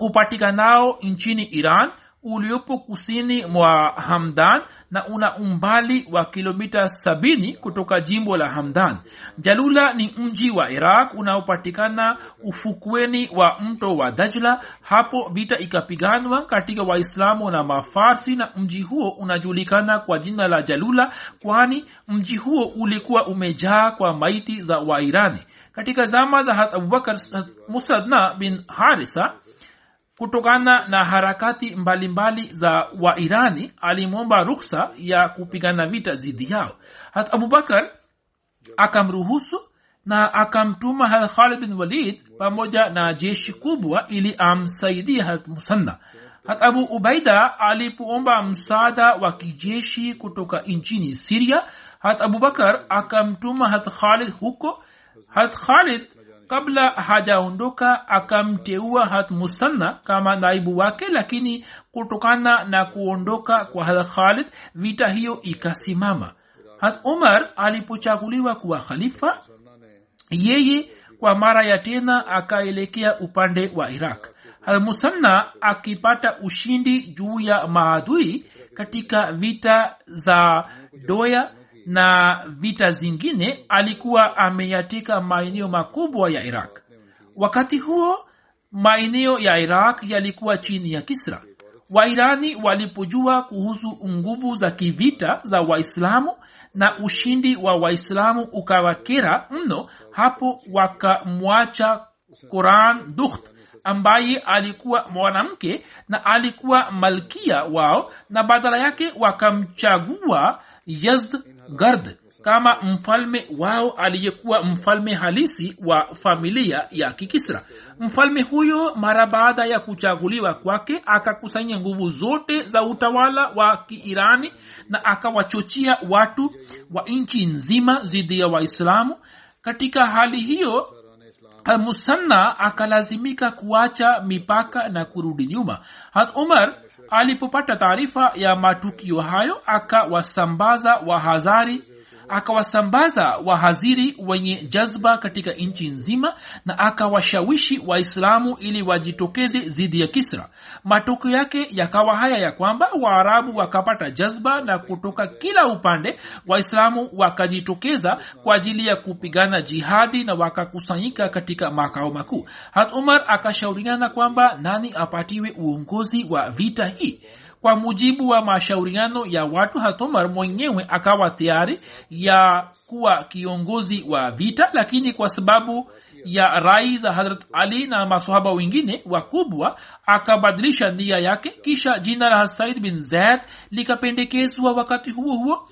upatikanao nchini iran uliopo kusini mwa hamdan na una umbali wa kilomita sabini kutoka jimbo la hamdan jalula ni mji wa iraq unaopatikana ufukweni wa mto wa dajla hapo vita ikapiganwa katika waislamu na mafarsi na mji huo unajulikana kwa jina la jalula kwani mji huo ulikuwa umejaa kwa maiti za wairani katika zama za hat abubakar musadna bin harisa kutokana na harakati mbalimbali mbali za wairani alimwomba ruksa ya kupigana vita dhidi yao. Hat abubakar akamruhusu na akamtuma hat khalid bin walid pamoja na jeshi kubwa ili amsaidie hat musanna. Hat abu ubaida alipoomba msaada wa kijeshi kutoka nchini siria hat abubakar akamtuma hat khalid huko. Hat khalid kabla hajaondoka akamteua hat musanna kama naibu wake lakini kutokana na kuondoka kwa hat khalid vita hiyo ikasimama. Hat umar alipochaguliwa kuwa khalifa yeye kwa mara ya tena akaelekea upande wa iraq. Hat musanna akipata ushindi juu ya maadui katika vita za doya na vita zingine alikuwa ameyateka maeneo makubwa ya iraq. Wakati huo maeneo ya iraq yalikuwa chini ya kisra. Wairani walipojua kuhusu nguvu za kivita za waislamu na ushindi wa waislamu ukawakera mno hapo wakamwacha quran dukht ambaye alikuwa mwanamke na alikuwa malkia wao na badala yake wakamchagua yazd gard kama mfalme wao aliyekuwa mfalme halisi wa familia ya kikisra. Mfalme huyo mara baada ya kuchaguliwa kwake akakusanya nguvu zote za utawala wa kiirani na akawachochea watu wa nchi nzima dhidi ya waislamu. Katika hali hiyo musanna akalazimika kuacha mipaka na kurudi nyuma. Hat umar alipopata taarifa ya matukio hayo akawasambaza wahadhari akawasambaza wahaziri wenye jazba katika nchi nzima na akawashawishi waislamu ili wajitokeze dhidi ya kisra. Matokeo yake yakawa haya ya kwamba waarabu wakapata jazba na kutoka kila upande waislamu wakajitokeza kwa ajili ya kupigana jihadi na wakakusanyika katika makao makuu. Hat umar akashauriana kwamba nani apatiwe uongozi wa vita hii kwa mujibu wa mashauriano ya watu hatomar mwenyewe akawa tayari ya kuwa kiongozi wa vita lakini kwa sababu ya rai za harat ali na masohaba wengine wakubwa akabadilisha nia yake. Kisha jina la said bin zaid likapendekezwa wakati huo huo.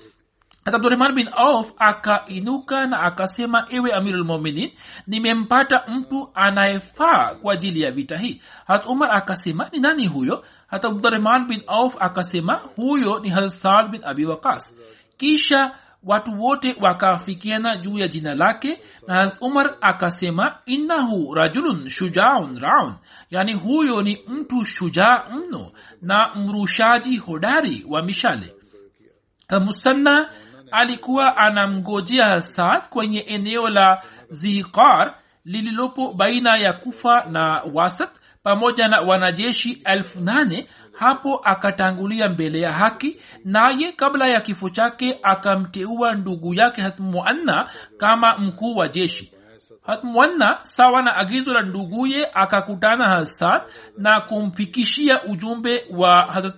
Abdurahman bin auf akainuka na akasema ewe amirulmuminin nimempata mtu anayefaa kwa ajili ya vita hii. Hat umar akasema ni nani huyo hata abdurahman bin auf akasema huyo ni hasad bin abi wakas kisha watu wote wakafikiana juu ya jina lake na umar akasema innahu rajulun shujaun raun. Yani huyo ni mtu shujaa mno na mrushaji hodari wa mishale. Musanna alikuwa anamgojea hasad kwenye eneo la zikar lililopo baina ya kufa na wasat pamoja na wanajeshi elfu nane hapo akatangulia mbele ya haki naye kabla ya kifo chake akamteua ndugu yake hatmuanna kama mkuu wa jeshi. Hatmuanna sawa na agizo la nduguye akakutana hasad na kumfikishia ujumbe wa hazrat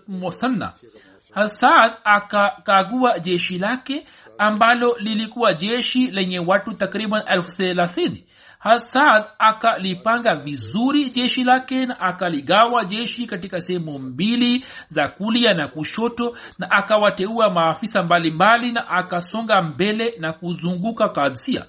hasad akakagua jeshi lake ambalo lilikuwa jeshi lenye watu takriban elfu thelathini hasad akalipanga vizuri jeshi lake na akaligawa jeshi katika sehemu mbili za kulia na kushoto na akawateua maafisa mbalimbali na akasonga mbele na kuzunguka kadsia.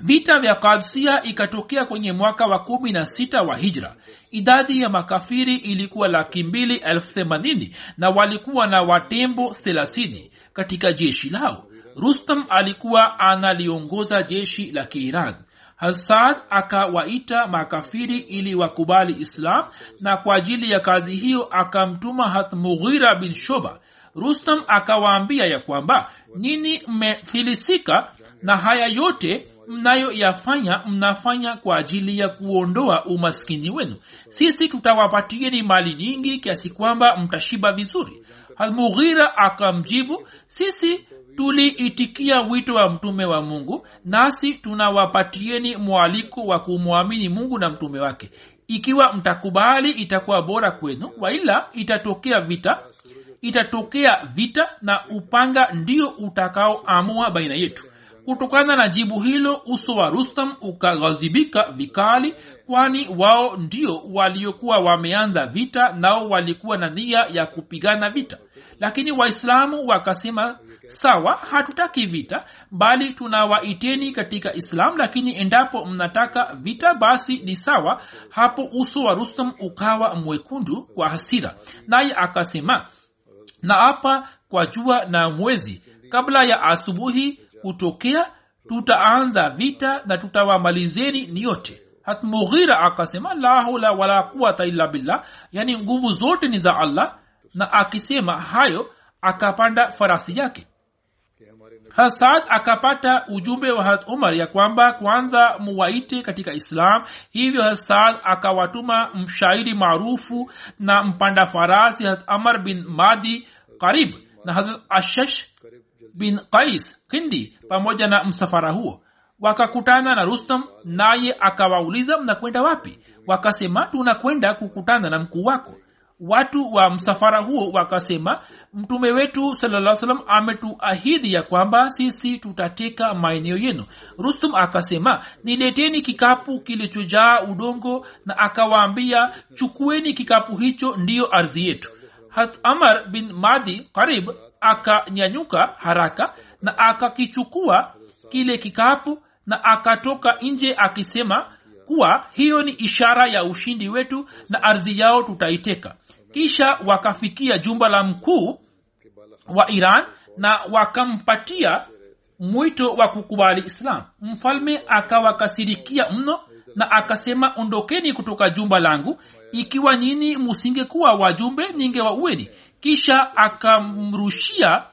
Vita vya kadsia ikatokea kwenye mwaka wa kumi na sita wa hijra. Idadi ya makafiri ilikuwa laki mbili elfu themanini na walikuwa na watembo thelathini katika jeshi lao. Rustam alikuwa analiongoza jeshi la kiiran hasad akawaita makafiri ili wakubali islam na kwa ajili ya kazi hiyo akamtuma hat mughira bin shoba rustam akawaambia ya kwamba nini mmefilisika na haya yote mnayoyafanya mnafanya kwa ajili ya kuondoa umaskini wenu. Sisi tutawapatieni mali nyingi kiasi kwamba mtashiba vizuri almughira akamjibu sisi tuliitikia wito wa mtume wa mungu nasi tunawapatieni mwaliko wa kumwamini mungu na mtume wake. Ikiwa mtakubali itakuwa bora kwenu waila itatokea vita itatokea vita na upanga ndio utakaoamua baina yetu kutokana na jibu hilo uso wa rustam ukaghazibika vikali kwani wao ndio waliokuwa wameanza vita nao walikuwa na nia ya kupigana vita. Lakini waislamu wakasema sawa hatutaki vita bali tunawaiteni katika islam lakini endapo mnataka vita basi ni sawa. Hapo uso wa rustam ukawa mwekundu kwa hasira naye akasema na hapa kwa jua na mwezi. Kabla ya asubuhi kutokea tutaanza vita na tutawamalizeni ni yote hatmughira akasema la hula wala quwata illa billah. Yani nguvu zote ni za allah. Na akisema hayo akapanda farasi yake. Hasad akapata ujumbe wa hat umar ya kwamba kwanza muwaite katika islam. Hivyo hasad akawatuma mshairi maarufu na mpanda farasi hat amar bin madi karib na hazrat ashash bin qais kindi pamoja na msafara huo. Wakakutana na rustam naye akawauliza mnakwenda wapi? Wakasema tunakwenda kukutana na mkuu wako. Watu wa msafara huo wakasema mtume wetu salaa ametuahidi ya kwamba sisi tutateka maeneo yenu. Rustum akasema nileteni kikapu kilichojaa udongo na akawaambia chukueni kikapu hicho ndiyo ardhi yetu. Hat amar bin madi karib akanyanyuka haraka na akakichukua kile kikapu na akatoka nje akisema kuwa hiyo ni ishara ya ushindi wetu na ardhi yao tutaiteka. Kisha wakafikia jumba la mkuu wa iran na wakampatia mwito wa kukubali islam. Mfalme akawakasirikia mno na akasema ondokeni kutoka jumba langu. Ikiwa nyini musingekuwa wajumbe ningewaueni kisha akamrushia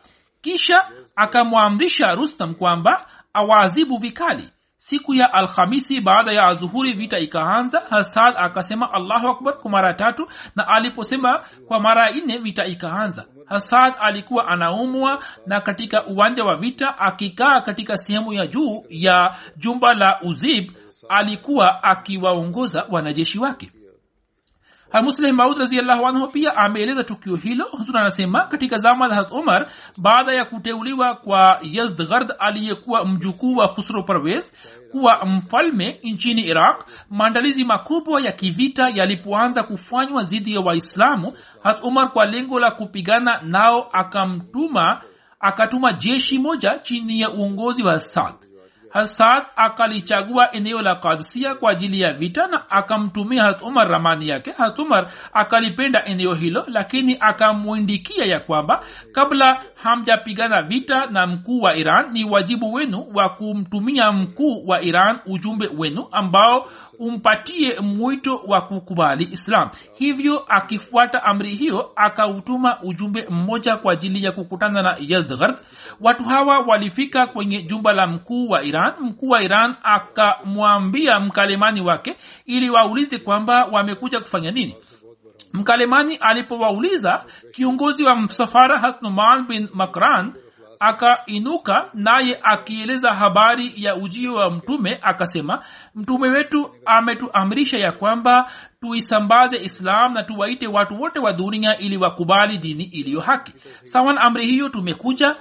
kisha akamwamrisha rustam kwamba awaazibu vikali. Siku ya alhamisi baada ya azuhuri vita ikaanza. Hasad akasema allahu akbar kwa mara tatu. Na aliposema kwa mara nne vita ikaanza. Hasad alikuwa anaumwa na katika uwanja wa vita akikaa katika sehemu ya juu ya jumba la uzib alikuwa akiwaongoza wanajeshi wake hamusleh maud raziallahu anhu pia ameeleza tukio hilo. Huzur anasema katika zama za harat umar baada ya kuteuliwa kwa yazdgard aliyekuwa mjukuu wa khusro parvez kuwa mfalme nchini iraq maandalizi makubwa ya kivita yalipoanza kufanywa dhidi ya waislamu harat umar kwa lengo la kupigana nao akamtuma akatuma jeshi moja chini ya uongozi wa sad hasad akalichagua eneo la kadsia kwa ajili ya vita na akamtumia hat umar ramani yake. Hat umar akalipenda eneo hilo lakini akamwindikia ya kwamba kabla hamjapigana vita na mkuu wa iran ni wajibu wenu wa kumtumia mkuu wa iran ujumbe wenu ambao umpatie mwito wa kukubali islam. Hivyo akifuata amri hiyo akautuma ujumbe mmoja kwa ajili ya kukutana na yazdgard watu hawa walifika kwenye jumba la mkuu wa iran. Mkuu wa iran akamwambia mkalemani wake ili waulize kwamba wamekuja kufanya nini. Mkalemani alipowauliza kiongozi wa msafara hasnuman bin makran akainuka naye akieleza habari ya ujio wa mtume akasema mtume wetu ametuamrisha ya kwamba tuisambaze islam na tuwaite watu wote wa dunia ili wakubali dini iliyo haki. Sawan amri hiyo tumekuja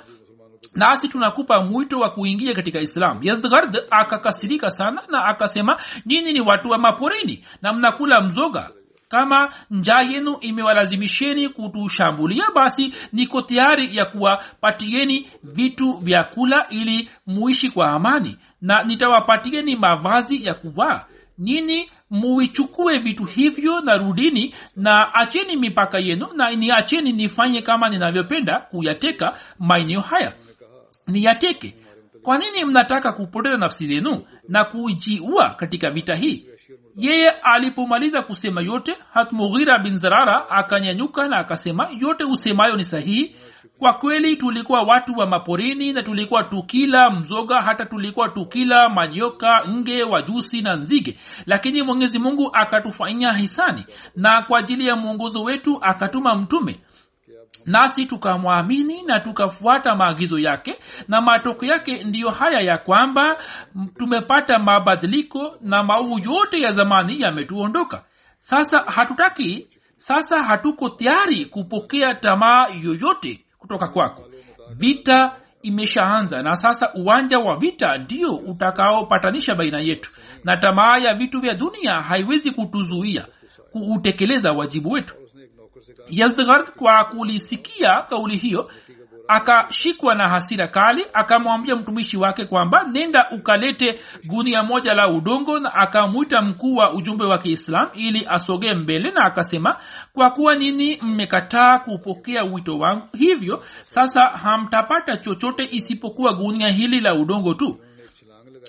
nasi tunakupa mwito wa kuingia katika islam. Yazdgard akakasirika sana na akasema nyinyi ni watu wa maporini na mnakula mzoga kama njaa yenu imewalazimisheni kutushambulia basi niko tayari ya kuwapatieni vitu vya kula ili muishi kwa amani na nitawapatieni mavazi ya kuvaa. Nini muichukue vitu hivyo na rudini na acheni mipaka yenu na niacheni nifanye kama ninavyopenda kuyateka maeneo haya. Niyateke. Kwa nini mnataka kupoteza nafsi zenu na kujiua katika vita hii yeye alipomaliza kusema yote hatmughira bin zarara akanyanyuka na akasema yote usemayo ni sahihi. Kwa kweli tulikuwa watu wa maporini na tulikuwa tukila mzoga hata tulikuwa tukila manyoka nge wajusi na nzige. Lakini mwenyezi mungu akatufanyia hisani na kwa ajili ya mwongozo wetu akatuma mtume nasi tukamwamini na tukafuata maagizo yake na matoko yake ndiyo haya ya kwamba tumepata mabadiliko na maovu yote ya zamani yametuondoka. Sasa hatutaki sasa hatuko tayari kupokea tamaa yoyote kutoka kwako. Vita imeshaanza na sasa uwanja wa vita ndio utakaopatanisha baina yetu na tamaa ya vitu vya dunia haiwezi kutuzuia kuutekeleza wajibu wetu yazdgard kwa kulisikia kauli hiyo akashikwa na hasira kali akamwambia mtumishi wake kwamba nenda ukalete gunia moja la udongo na akamwita mkuu wa ujumbe wa kiislam ili asogee mbele na akasema kwa kuwa nini mmekataa kupokea wito wangu hivyo sasa hamtapata chochote isipokuwa gunia hili la udongo tu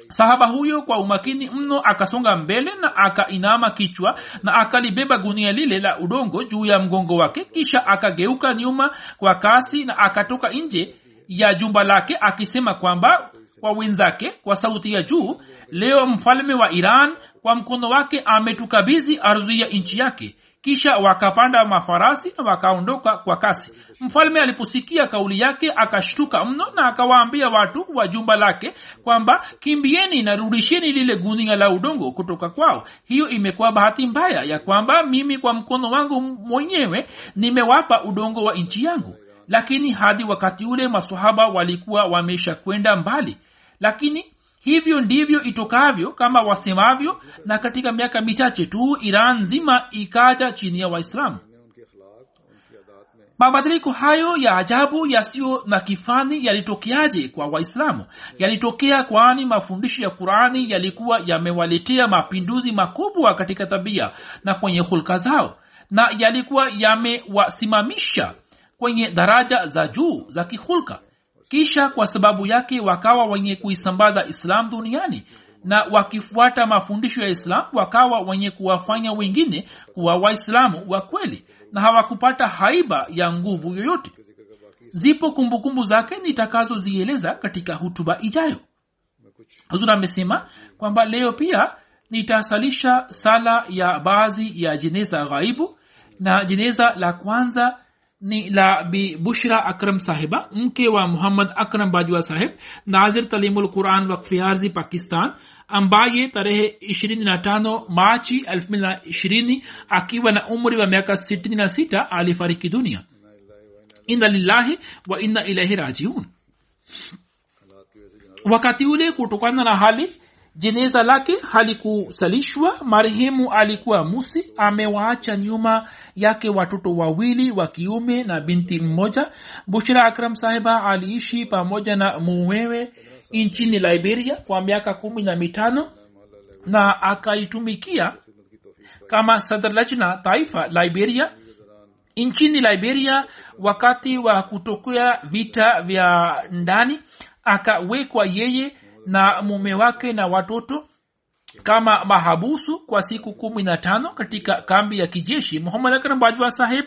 sahaba huyo kwa umakini mno akasonga mbele na akainama kichwa na akalibeba gunia lile la udongo juu ya mgongo wake kisha akageuka nyuma kwa kasi na akatoka nje ya jumba lake akisema kwamba kwa wenzake kwa sauti ya juu leo mfalme wa iran kwa mkono wake ametukabizi ardhi ya nchi yake kisha wakapanda mafarasi na wakaondoka kwa kasi. Mfalme aliposikia kauli yake akashtuka mno na akawaambia watu wa jumba lake kwamba kimbieni na rudisheni lile gunia la udongo kutoka kwao. Hiyo imekuwa bahati mbaya ya kwamba mimi kwa mkono wangu mwenyewe nimewapa udongo wa nchi yangu. Lakini hadi wakati ule masahaba walikuwa wamesha kwenda mbali. Lakini hivyo ndivyo itokavyo kama wasemavyo na katika miaka michache tu iran nzima ikaja chini ya waislamu. Mabadiliko hayo ya ajabu yasiyo na kifani yalitokeaje kwa waislamu? Yalitokea kwani mafundisho ya qurani yalikuwa yamewaletea mapinduzi makubwa katika tabia na kwenye hulka zao na yalikuwa yamewasimamisha kwenye daraja za juu za kihulka kisha kwa sababu yake wakawa wenye kuisambaza islam duniani na wakifuata mafundisho ya islam wakawa wenye kuwafanya wengine kuwa waislamu wa kweli na hawakupata haiba ya nguvu yoyote. Zipo kumbukumbu zake nitakazozieleza katika hutuba ijayo. Huzur amesema kwamba leo pia nitasalisha sala ya baadhi ya jeneza ghaibu na jeneza la kwanza ni la bi bushra akram sahiba mke wa muhammad akram bajwa sahib nazir talimul quran wakfi arzi pakistan ambaye tarehe 25 machi 2020 akiwa na umri wa miaka 66 alifariki dunia. Inna lillahi wa inna ilaihi rajiun. Wakati ule kutokana na hali jeneza lake halikusalishwa marehemu alikuwa musi amewaacha nyuma yake watoto wawili wa kiume na binti mmoja. Bushira akram sahiba aliishi pamoja na muwewe nchini liberia kwa miaka kumi na mitano na akaitumikia kama sadrlajna taifa liberia. Nchini liberia wakati wa kutokea vita vya ndani akawekwa yeye na mume wake na watoto kama mahabusu kwa siku kumi na tano katika kambi ya kijeshi. Muhammad akram bajwa sahib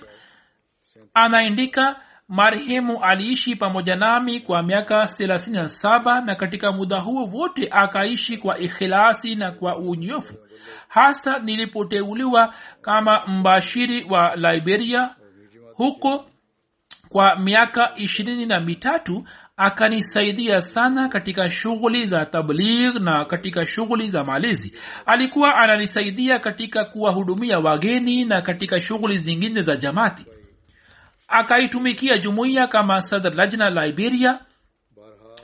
anaandika marehemu aliishi pamoja nami kwa miaka thelathini na saba na katika muda huo wote akaishi kwa ikhilasi na kwa unyofu. Hasa nilipoteuliwa kama mbashiri wa liberia huko kwa miaka ishirini na mitatu akanisaidia sana katika shughuli za tabligh na katika shughuli za malezi. Alikuwa ananisaidia katika kuwahudumia wageni na katika shughuli zingine za jamati akaitumikia jumuiya kama sadr lajna liberia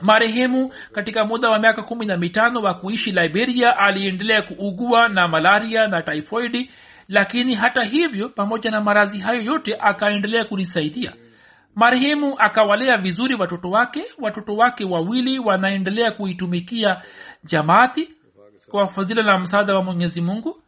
marehemu. Katika muda wa miaka kumi na mitano wa kuishi liberia aliendelea kuugua na malaria na typhoidi lakini hata hivyo pamoja na marazi hayo yote akaendelea kunisaidia marehemu akawalea vizuri watoto wake watoto wake wawili wanaendelea kuitumikia jamaati kwa fadhila na msaada wa mwenyezi mungu.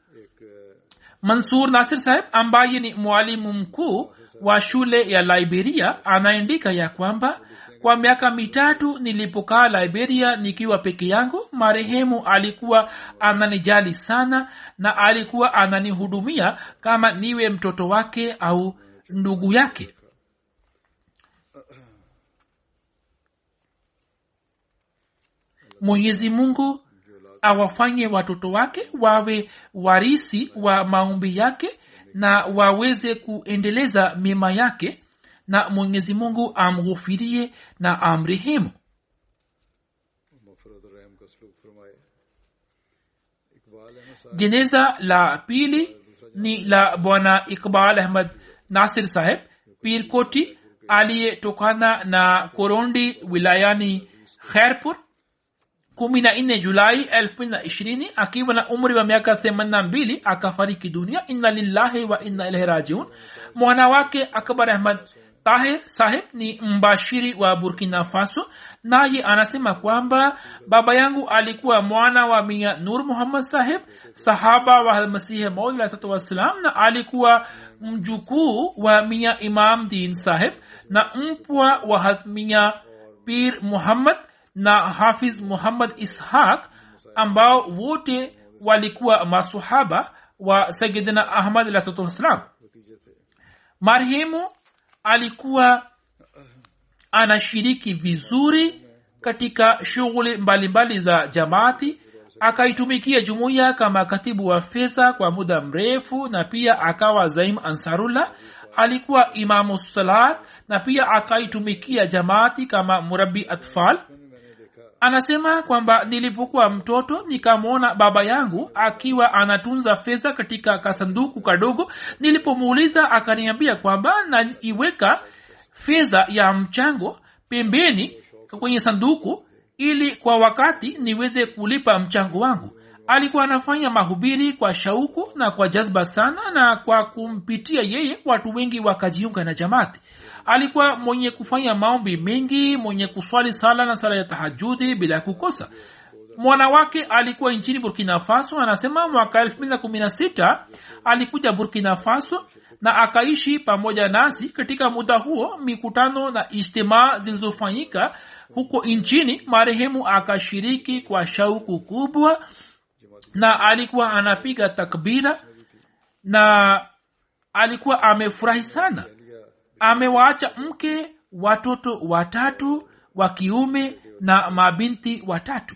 Mansur nasir saheb ambaye ni mwalimu mkuu wa shule ya liberia anaendika ya kwamba kwa miaka mitatu nilipokaa liberia nikiwa peke yangu marehemu alikuwa ananijali sana na alikuwa ananihudumia kama niwe mtoto wake au ndugu yake mwenyezi mungu awafanye watoto wake wawe warisi wa maombi yake na waweze kuendeleza mema yake na mwenyezi mungu amghufirie na amrehemu. Jeneza la pili ni la bwana iqbal ahmad nasir saheb pirkoti aliyetokana na korondi wilayani kherpur kumi na nne julai elfu mbili na ishirini akiwa na umri wa miaka themanini na mbili akafariki dunia. Inna lillahi wa inna ilahi rajiun. Mwana wake akbar ahmad tahir saheb ni mbashiri wa burkina faso. Naye anasema kwamba baba yangu alikuwa mwana wa mia nur muhammad saheb sahaba wa almasihi maud wassalam na alikuwa mjukuu wa mia imam din saheb na mpwa wa mia pir muhammad na hafiz muhammad ishaq ambao wote walikuwa masahaba wa sayidina ahmad alahsatuwassalam marehemu alikuwa anashiriki vizuri katika shughuli mbalimbali za jamaati akaitumikia jumuiya kama katibu wa fedha kwa muda mrefu na pia akawa zaim ansarullah. Alikuwa imamu salat na pia akaitumikia jamaati kama murabi atfal anasema kwamba nilipokuwa mtoto nikamwona baba yangu akiwa anatunza fedha katika kasanduku kadogo. Nilipomuuliza akaniambia kwamba naiweka fedha ya mchango pembeni kwenye sanduku ili kwa wakati niweze kulipa mchango wangu alikuwa anafanya mahubiri kwa shauku na kwa jazba sana na kwa kumpitia yeye watu wengi wakajiunga na jamati alikuwa mwenye kufanya maombi mengi mwenye kuswali sala na sala ya tahajudi bila ya kukosa mwanawake alikuwa nchini burkina faso anasema mwaka 216 alikuja burkina faso na akaishi pamoja nasi katika muda huo mikutano na istimaa zilizofanyika huko nchini. Marehemu akashiriki kwa shauku kubwa na alikuwa anapiga takbira na alikuwa amefurahi sana. Amewaacha mke watoto watatu wa kiume na mabinti watatu.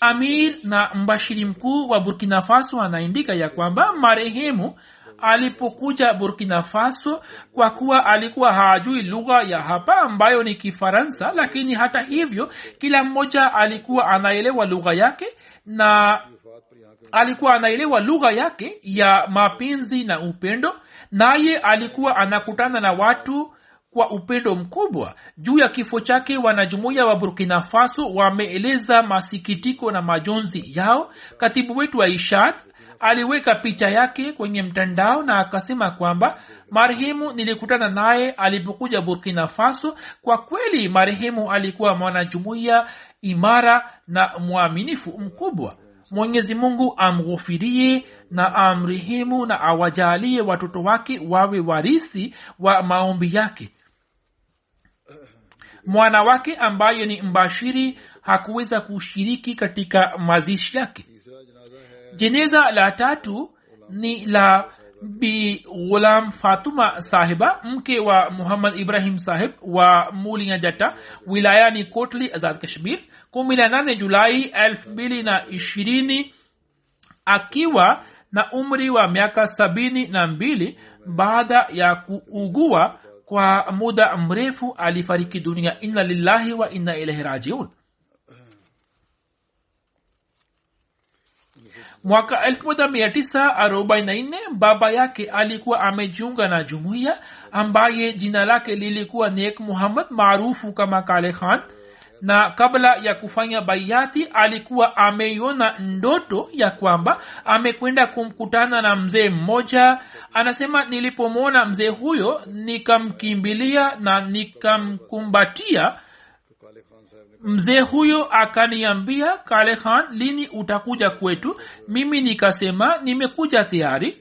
Amir na mbashiri mkuu wa burkina faso anaandika ya kwamba marehemu alipokuja burkina faso kwa kuwa alikuwa hajui lugha ya hapa ambayo ni kifaransa lakini hata hivyo kila mmoja alikuwa anaelewa lugha yake na alikuwa anaelewa lugha yake ya mapenzi na upendo naye alikuwa anakutana na watu kwa upendo mkubwa. Juu ya kifo chake wanajumuiya wa burkina faso wameeleza masikitiko na majonzi yao. Katibu wetu wa ishad aliweka picha yake kwenye mtandao na akasema kwamba marehemu nilikutana naye alipokuja burkina faso. Kwa kweli marehemu alikuwa mwanajumuiya imara na mwaminifu mkubwa. Mwenyezi mungu amghufirie na amrehemu na awajalie watoto wake wawe warisi wa maombi yake. Mwana wake ambaye ni mbashiri hakuweza kushiriki katika mazishi yake. Jeneza la tatu ni la bi ghulam fatuma sahiba mke wa muhammad ibrahim sahib wa mulia jata wilayani kotli azad kashmir kumi na nane julai elfu mbili na ishirini akiwa na umri wa miaka sabini na mbili baada ya kuugua kwa muda mrefu alifariki dunia. Inna lillahi wa inna ilaihi rajiun mwaka 1944 baba yake alikuwa amejiunga na jumuiya ambaye jina lake lilikuwa nek muhammad maarufu kama kale khan. Na kabla ya kufanya baiati alikuwa ameiona ndoto ya kwamba amekwenda kumkutana na mzee mmoja. Anasema nilipomwona mzee huyo nikamkimbilia na nikamkumbatia mzee huyo akaniambia kale lini utakuja kwetu? Mimi nikasema nimekuja tayari.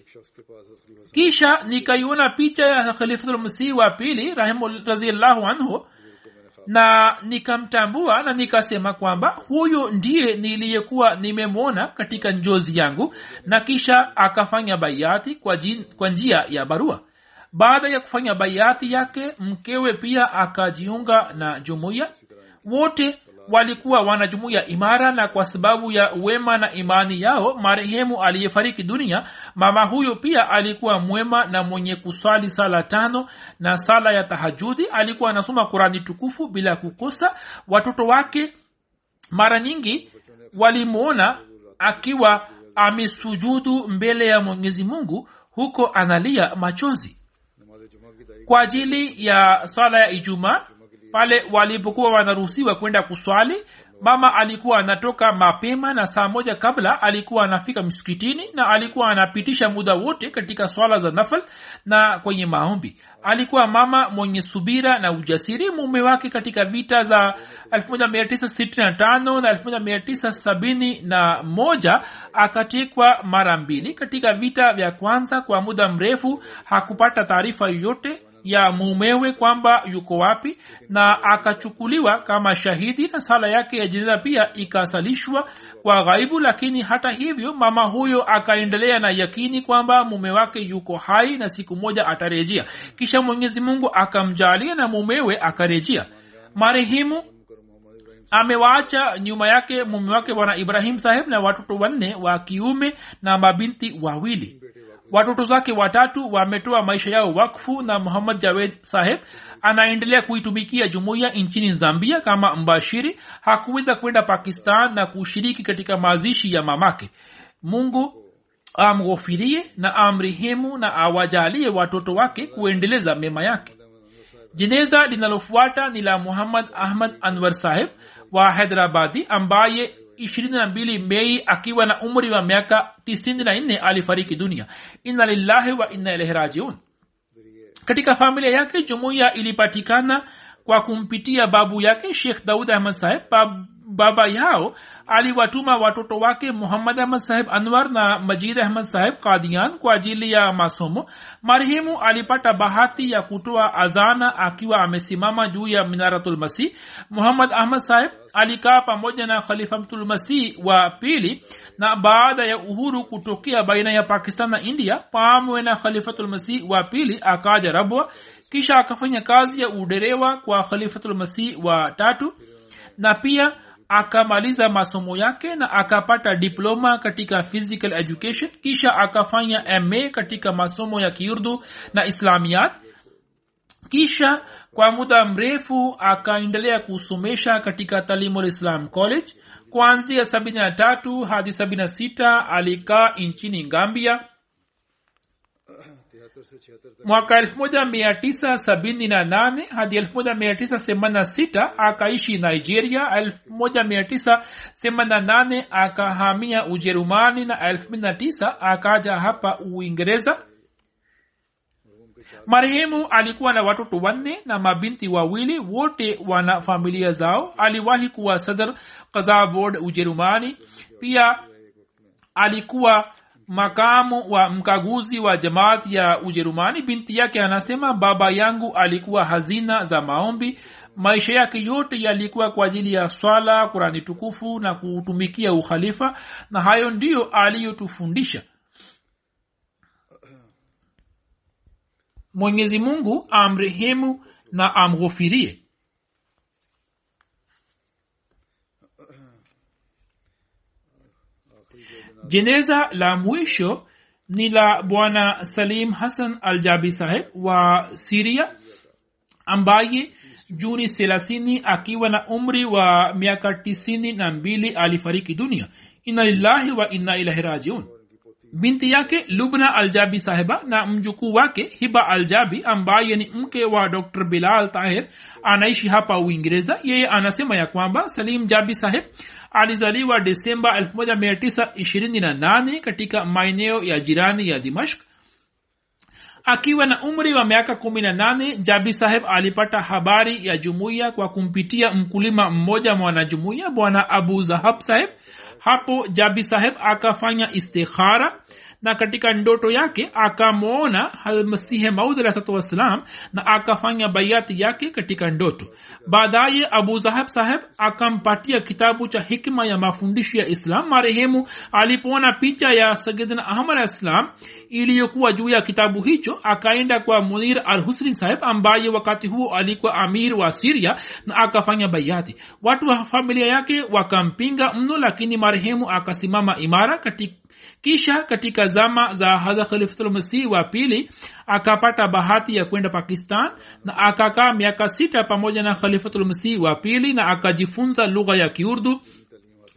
Kisha nikaiona picha ya khalifatulmasihi wa pili raziallahu anhu na nikamtambua na nikasema kwamba huyu ndiye niliyekuwa nimemwona katika njozi yangu na kisha akafanya baiati kwa, jin, kwa njia ya barua. Baada ya kufanya baiati yake mkewe pia akajiunga na jumuiya wote walikuwa wanajumuiya imara na kwa sababu ya wema na imani yao marehemu aliyefariki dunia mama huyo pia alikuwa mwema na mwenye kuswali sala tano na sala ya tahajudi. Alikuwa anasoma kurani tukufu bila kukosa. Watoto wake mara nyingi walimwona akiwa amesujudu mbele ya mwenyezi mungu huko analia machozi. Kwa ajili ya sala ya ijumaa pale walipokuwa wanaruhusiwa kwenda kuswali mama alikuwa anatoka mapema na saa moja kabla alikuwa anafika msikitini na alikuwa anapitisha muda wote katika swala za nafal na kwenye maombi. Alikuwa mama mwenye subira na ujasiri mume wake katika vita za 1965 na 1971 akatekwa mara mbili. Katika vita vya kwanza kwa muda mrefu hakupata taarifa yoyote ya mumewe kwamba yuko wapi na akachukuliwa kama shahidi na sala yake ya jeneza pia ikasalishwa kwa ghaibu lakini hata hivyo mama huyo akaendelea na yakini kwamba mume wake yuko hai na siku moja atarejea. Kisha mwenyezi mungu akamjalia na mumewe akarejea. Marehemu amewaacha nyuma yake mume wake bwana ibrahim saheb na watoto wanne wa kiume na mabinti wawili watoto zake watatu wametoa maisha yao wakfu na muhammad javed saheb anaendelea kuitumikia jumuiya nchini zambia kama mbashiri. Hakuweza kwenda pakistan na kushiriki katika mazishi ya mamake. Mungu amghofirie na amrehemu na awajalie watoto wake kuendeleza mema yake. Jeneza linalofuata ni la muhammad ahmad anwar saheb wa hyderabadi ambaye 22 mei akiwa na umri wa miaka 94 alifariki dunia. Inna lillahi wa inna ilaihi rajiun. Katika familia yake jumuiya ilipatikana kwa kumpitia babu yake shekh daud ahmad saheb baba yao aliwatuma watoto wake muhammad ahmad sahib anwar na majid ahmad sahib kadian kwa ajili ya masomo. Marhimu alipata bahati ya kutoa azana akiwa amesimama juu ya minaratulmasih muhammad ahmad sahib alikaa pamoja na khalifa khalifatulmasih wa pili na baada ya uhuru kutokea baina ya pakistan na india pamwe na khalifatulmasih wa pili akaja rabwa kisha akafanya kazi ya uderewa kwa khalifatulmasih wa tatu. Na pia akamaliza masomo yake na akapata diploma katika physical education kisha akafanya ma katika masomo ya kiurdu na islamiyat kisha kwa muda mrefu akaendelea kusomesha katika talimul islam college. Kuanzia 73 hadi 76 alikaa nchini gambia mwaka elfu moja mia tisa sabini na nane hadi elfu moja mia tisa themanini na sita akaishi nigeria elfu moja mia tisa themanini na nane akahamia ujerumani na elfu mbili na tisa akaja hapa uingereza. Marehemu alikuwa na watoto wanne na mabinti wawili wote wana familia zao. Aliwahi kuwa sadr kaza board ujerumani. Pia alikuwa makamu wa mkaguzi wa jamaat ya ujerumani binti yake anasema baba yangu alikuwa hazina za maombi. Maisha yake yote yalikuwa kwa ajili ya swala kurani tukufu na kutumikia ukhalifa na hayo ndiyo aliyotufundisha. Mwenyezi mungu amrehemu na amghofirie jeneza la mwisho ni la bwana salim hassan aljabi saheb wa siria ambaye juni thelathini akiwa na umri wa miaka tisini na mbili alifariki dunia. Inna lillahi wa inna ilahi rajiun binti yake lubna aljabi sahiba na mjukuu wake hiba aljabi ambaye ni mke wa dr bilal tahir anaishi hapa uingereza. Yeye anasema ya kwamba salim jabi saheb alizaliwa desemba 1928 katika maeneo ya jirani ya dimashk akiwa na umri wa miaka kumi na nane jabi saheb alipata habari ya jumuiya kwa kumpitia mkulima mmoja mwanajumuiya bwana abu zahab saheb hapo jabi saheb akafanya istikhara na katika ndoto yake akamwona halmasihe maud alahsatu na akafanya baiati yake katika ndoto. Baadaye abu zahab saheb akampatia kitabu cha hikma ya mafundisho ya islam marehemu alipoona picha ya sayidina ahmad alah iliyokuwa juu ya kitabu hicho akaenda kwa munir al husni saheb ambaye wakati huo alikuwa amir wa siria na akafanya baiati watu wa familia yake wakampinga mno lakini marehemu akasimama imara katika kisha katika zama za hadha khalifatulmasihi wa pili akapata bahati ya kwenda pakistan na akakaa miaka sita pamoja na khalifatulmasihi wa pili na akajifunza lugha ya kiurdu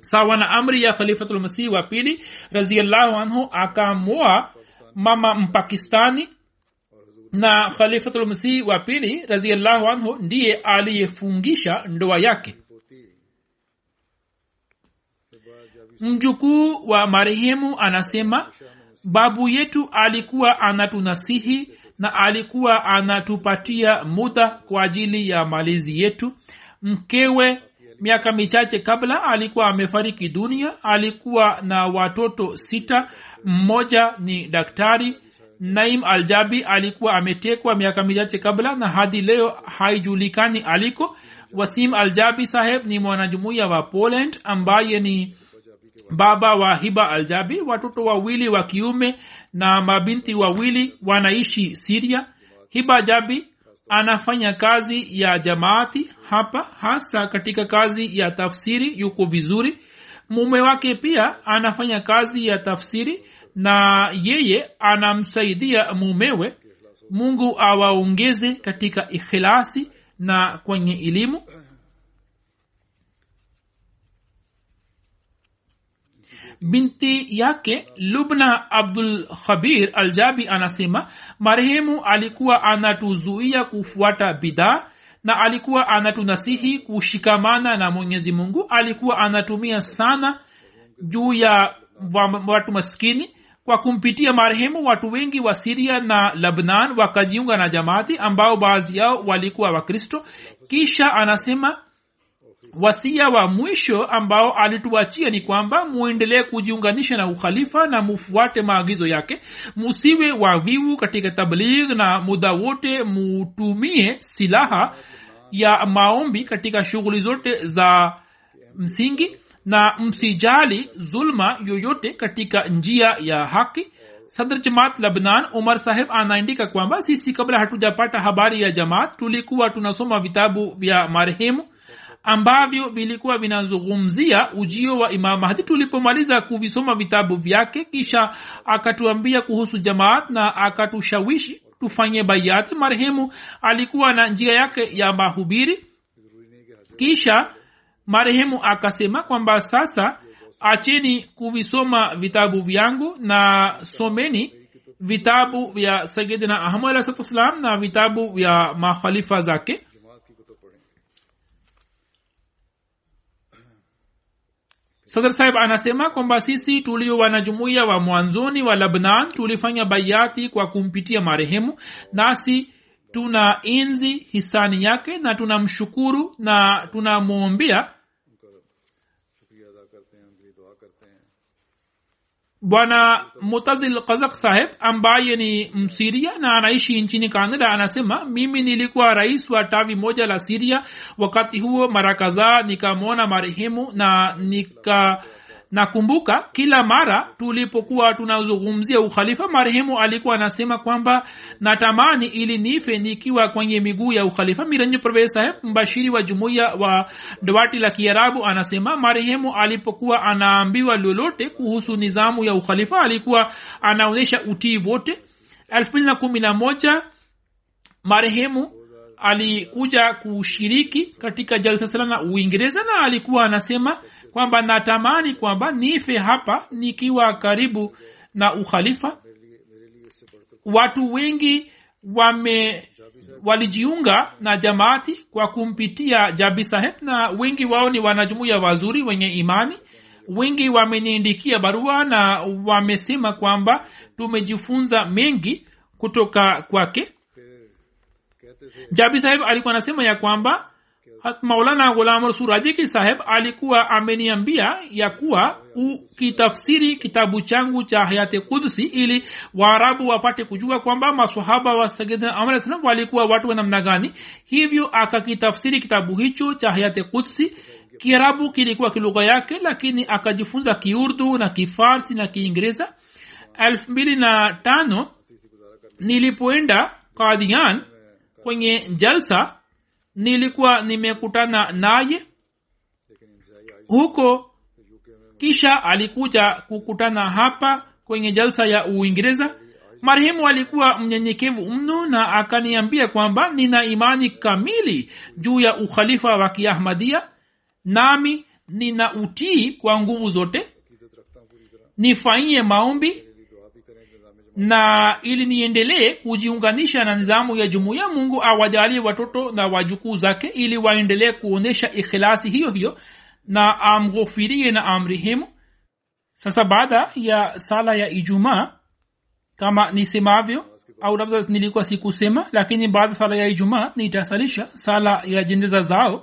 sawa na amri ya khalifatulmasihi wa pili raziallahu anhu akamua mama mpakistani na khalifatulmasihi wa pili raziallahu anhu ndiye aliyefungisha ndoa yake mjukuu wa marehemu anasema babu yetu alikuwa anatunasihi na alikuwa anatupatia muda kwa ajili ya malezi yetu. Mkewe miaka michache kabla alikuwa amefariki dunia. Alikuwa na watoto sita. Mmoja ni daktari. Naim aljabi alikuwa ametekwa miaka michache kabla na hadi leo haijulikani aliko. Wasim aljabi saheb ni mwanajumuiya wa poland ambaye ni baba wa hiba aljabi watoto wawili wa kiume na mabinti wawili wanaishi siria hiba jabi anafanya kazi ya jamaati hapa hasa katika kazi ya tafsiri yuko vizuri. Mume wake pia anafanya kazi ya tafsiri na yeye anamsaidia mumewe. Mungu awaongeze katika ikhilasi na kwenye elimu binti yake lubna abdul khabir aljabi anasema marehemu alikuwa anatuzuia kufuata bidhaa na alikuwa anatunasihi kushikamana na mwenyezi mungu. Alikuwa anatumia sana juu ya watu maskini kwa kumpitia marehemu watu wengi wa siria na labnan wakajiunga na jamaati ambao baadhi yao walikuwa wakristo. Kisha anasema wasia wa mwisho ambao alituachia ni kwamba muendelee kujiunganisha na ukhalifa na mufuate maagizo yake. Musiwe wavivu katika tabligh na muda wote mutumie silaha ya maombi katika shughuli zote za msingi na msijali zulma yoyote katika njia ya haki. Sadr jamaat labnan umar saheb anaandika kwamba sisi kabla hatujapata habari ya jamaat tulikuwa tunasoma vitabu vya marehemu ambavyo vilikuwa vinazungumzia ujio wa imam mahdi. Tulipomaliza kuvisoma vitabu vyake kisha akatuambia kuhusu jamaat na akatushawishi tufanye bayati marehemu alikuwa na njia yake ya mahubiri. Kisha marehemu akasema kwamba sasa acheni kuvisoma vitabu vyangu na someni vitabu vya sayidina ahmad alah na vitabu vya makhalifa zake sadr sahib anasema kwamba sisi tulio wanajumuiya wa mwanzoni wa labnan tulifanya bayati kwa kumpitia marehemu nasi tuna enzi hisani yake na tunamshukuru na tunamwombea bwana mutazil kazak saheb ambaye ni msiria na anaishi nchini kanada anasema mimi nilikuwa rais wa tawi moja la siria wakati huo mara kadhaa nikamwona marehemu na nika nakumbuka kila mara tulipokuwa tunazungumzia ukhalifa marehemu alikuwa anasema kwamba natamani ili nife nikiwa kwenye miguu ya ukhalifa. Miranjo parvez saheb mbashiri wa jumuiya wa dawati la kiarabu anasema marehemu alipokuwa anaambiwa lolote kuhusu nizamu ya ukhalifa alikuwa anaonyesha utii wote. Elfu mbili na kumi na moja marehemu alikuja kushiriki katika jalsa sala na uingereza na alikuwa anasema kwamba natamani kwamba nife hapa nikiwa karibu na ukhalifa. Watu wengi wame walijiunga na jamaati kwa kumpitia jabi saheb na wengi wao ni wanajumuya wazuri wenye imani. Wengi wameniindikia barua na wamesema kwamba tumejifunza mengi kutoka kwake. Jabi saheb alikuwa anasema ya kwamba maulana ghulam rasul rajiki saheb alikuwa ameniambia ya kuwa ukitafsiri kitabu changu cha hayati kudsi ili waarabu wapate kujua kwamba masahaba wa salam walikuwa watu wa namna gani. Hivyo akakitafsiri kitabu hicho cha hayati kudsi kiarabu kilikuwa kilugha yake lakini akajifunza kiurdu na kifarsi na kiingereza. Elfu mbili na tano nilipoenda kadian kwenye jalsa nilikuwa nimekutana naye huko. Kisha alikuja kukutana hapa kwenye jalsa ya uingereza. Marehemu alikuwa mnyenyekevu mno na akaniambia kwamba nina imani kamili juu ya ukhalifa wa kiahmadia nami nina utii kwa nguvu zote. Nifanyie maombi na ili niendelee kujiunganisha na nizamu ya jumuiya mungu awajalie watoto na wajukuu zake ili waendelee kuonyesha ikhilasi hiyo hiyo na amghofirie na amrehemu. Sasa baada ya sala ya ijumaa kama nisemavyo au labda nilikuwa sikusema lakini baada sala ya ijumaa nitasalisha sala ya jendeza zao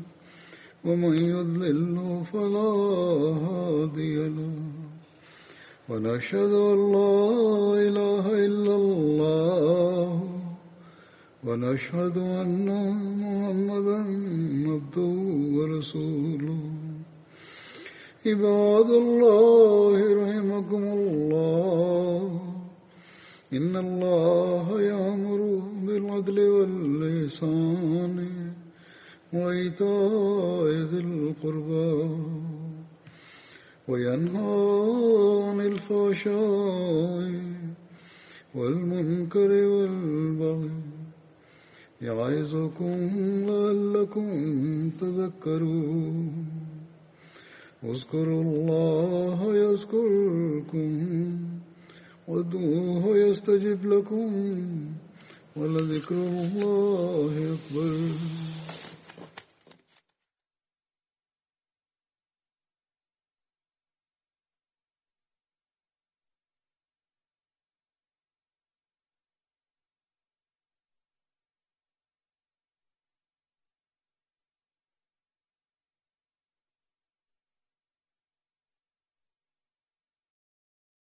ومن يضلل فلا هادي له. ونشهد أن لا إله إلا الله. ونشهد أن محمدا عبده ورسوله. عباد الله رحمكم الله. إن الله يأمر بالعدل واللسان وإيتاء ذي القربى. وينهى عن الفحشاء والمنكر والبغي. يعظكم لعلكم تذكرون. اذكروا الله يذكركم وادعوه يستجب لكم ولذكر الله أكبر.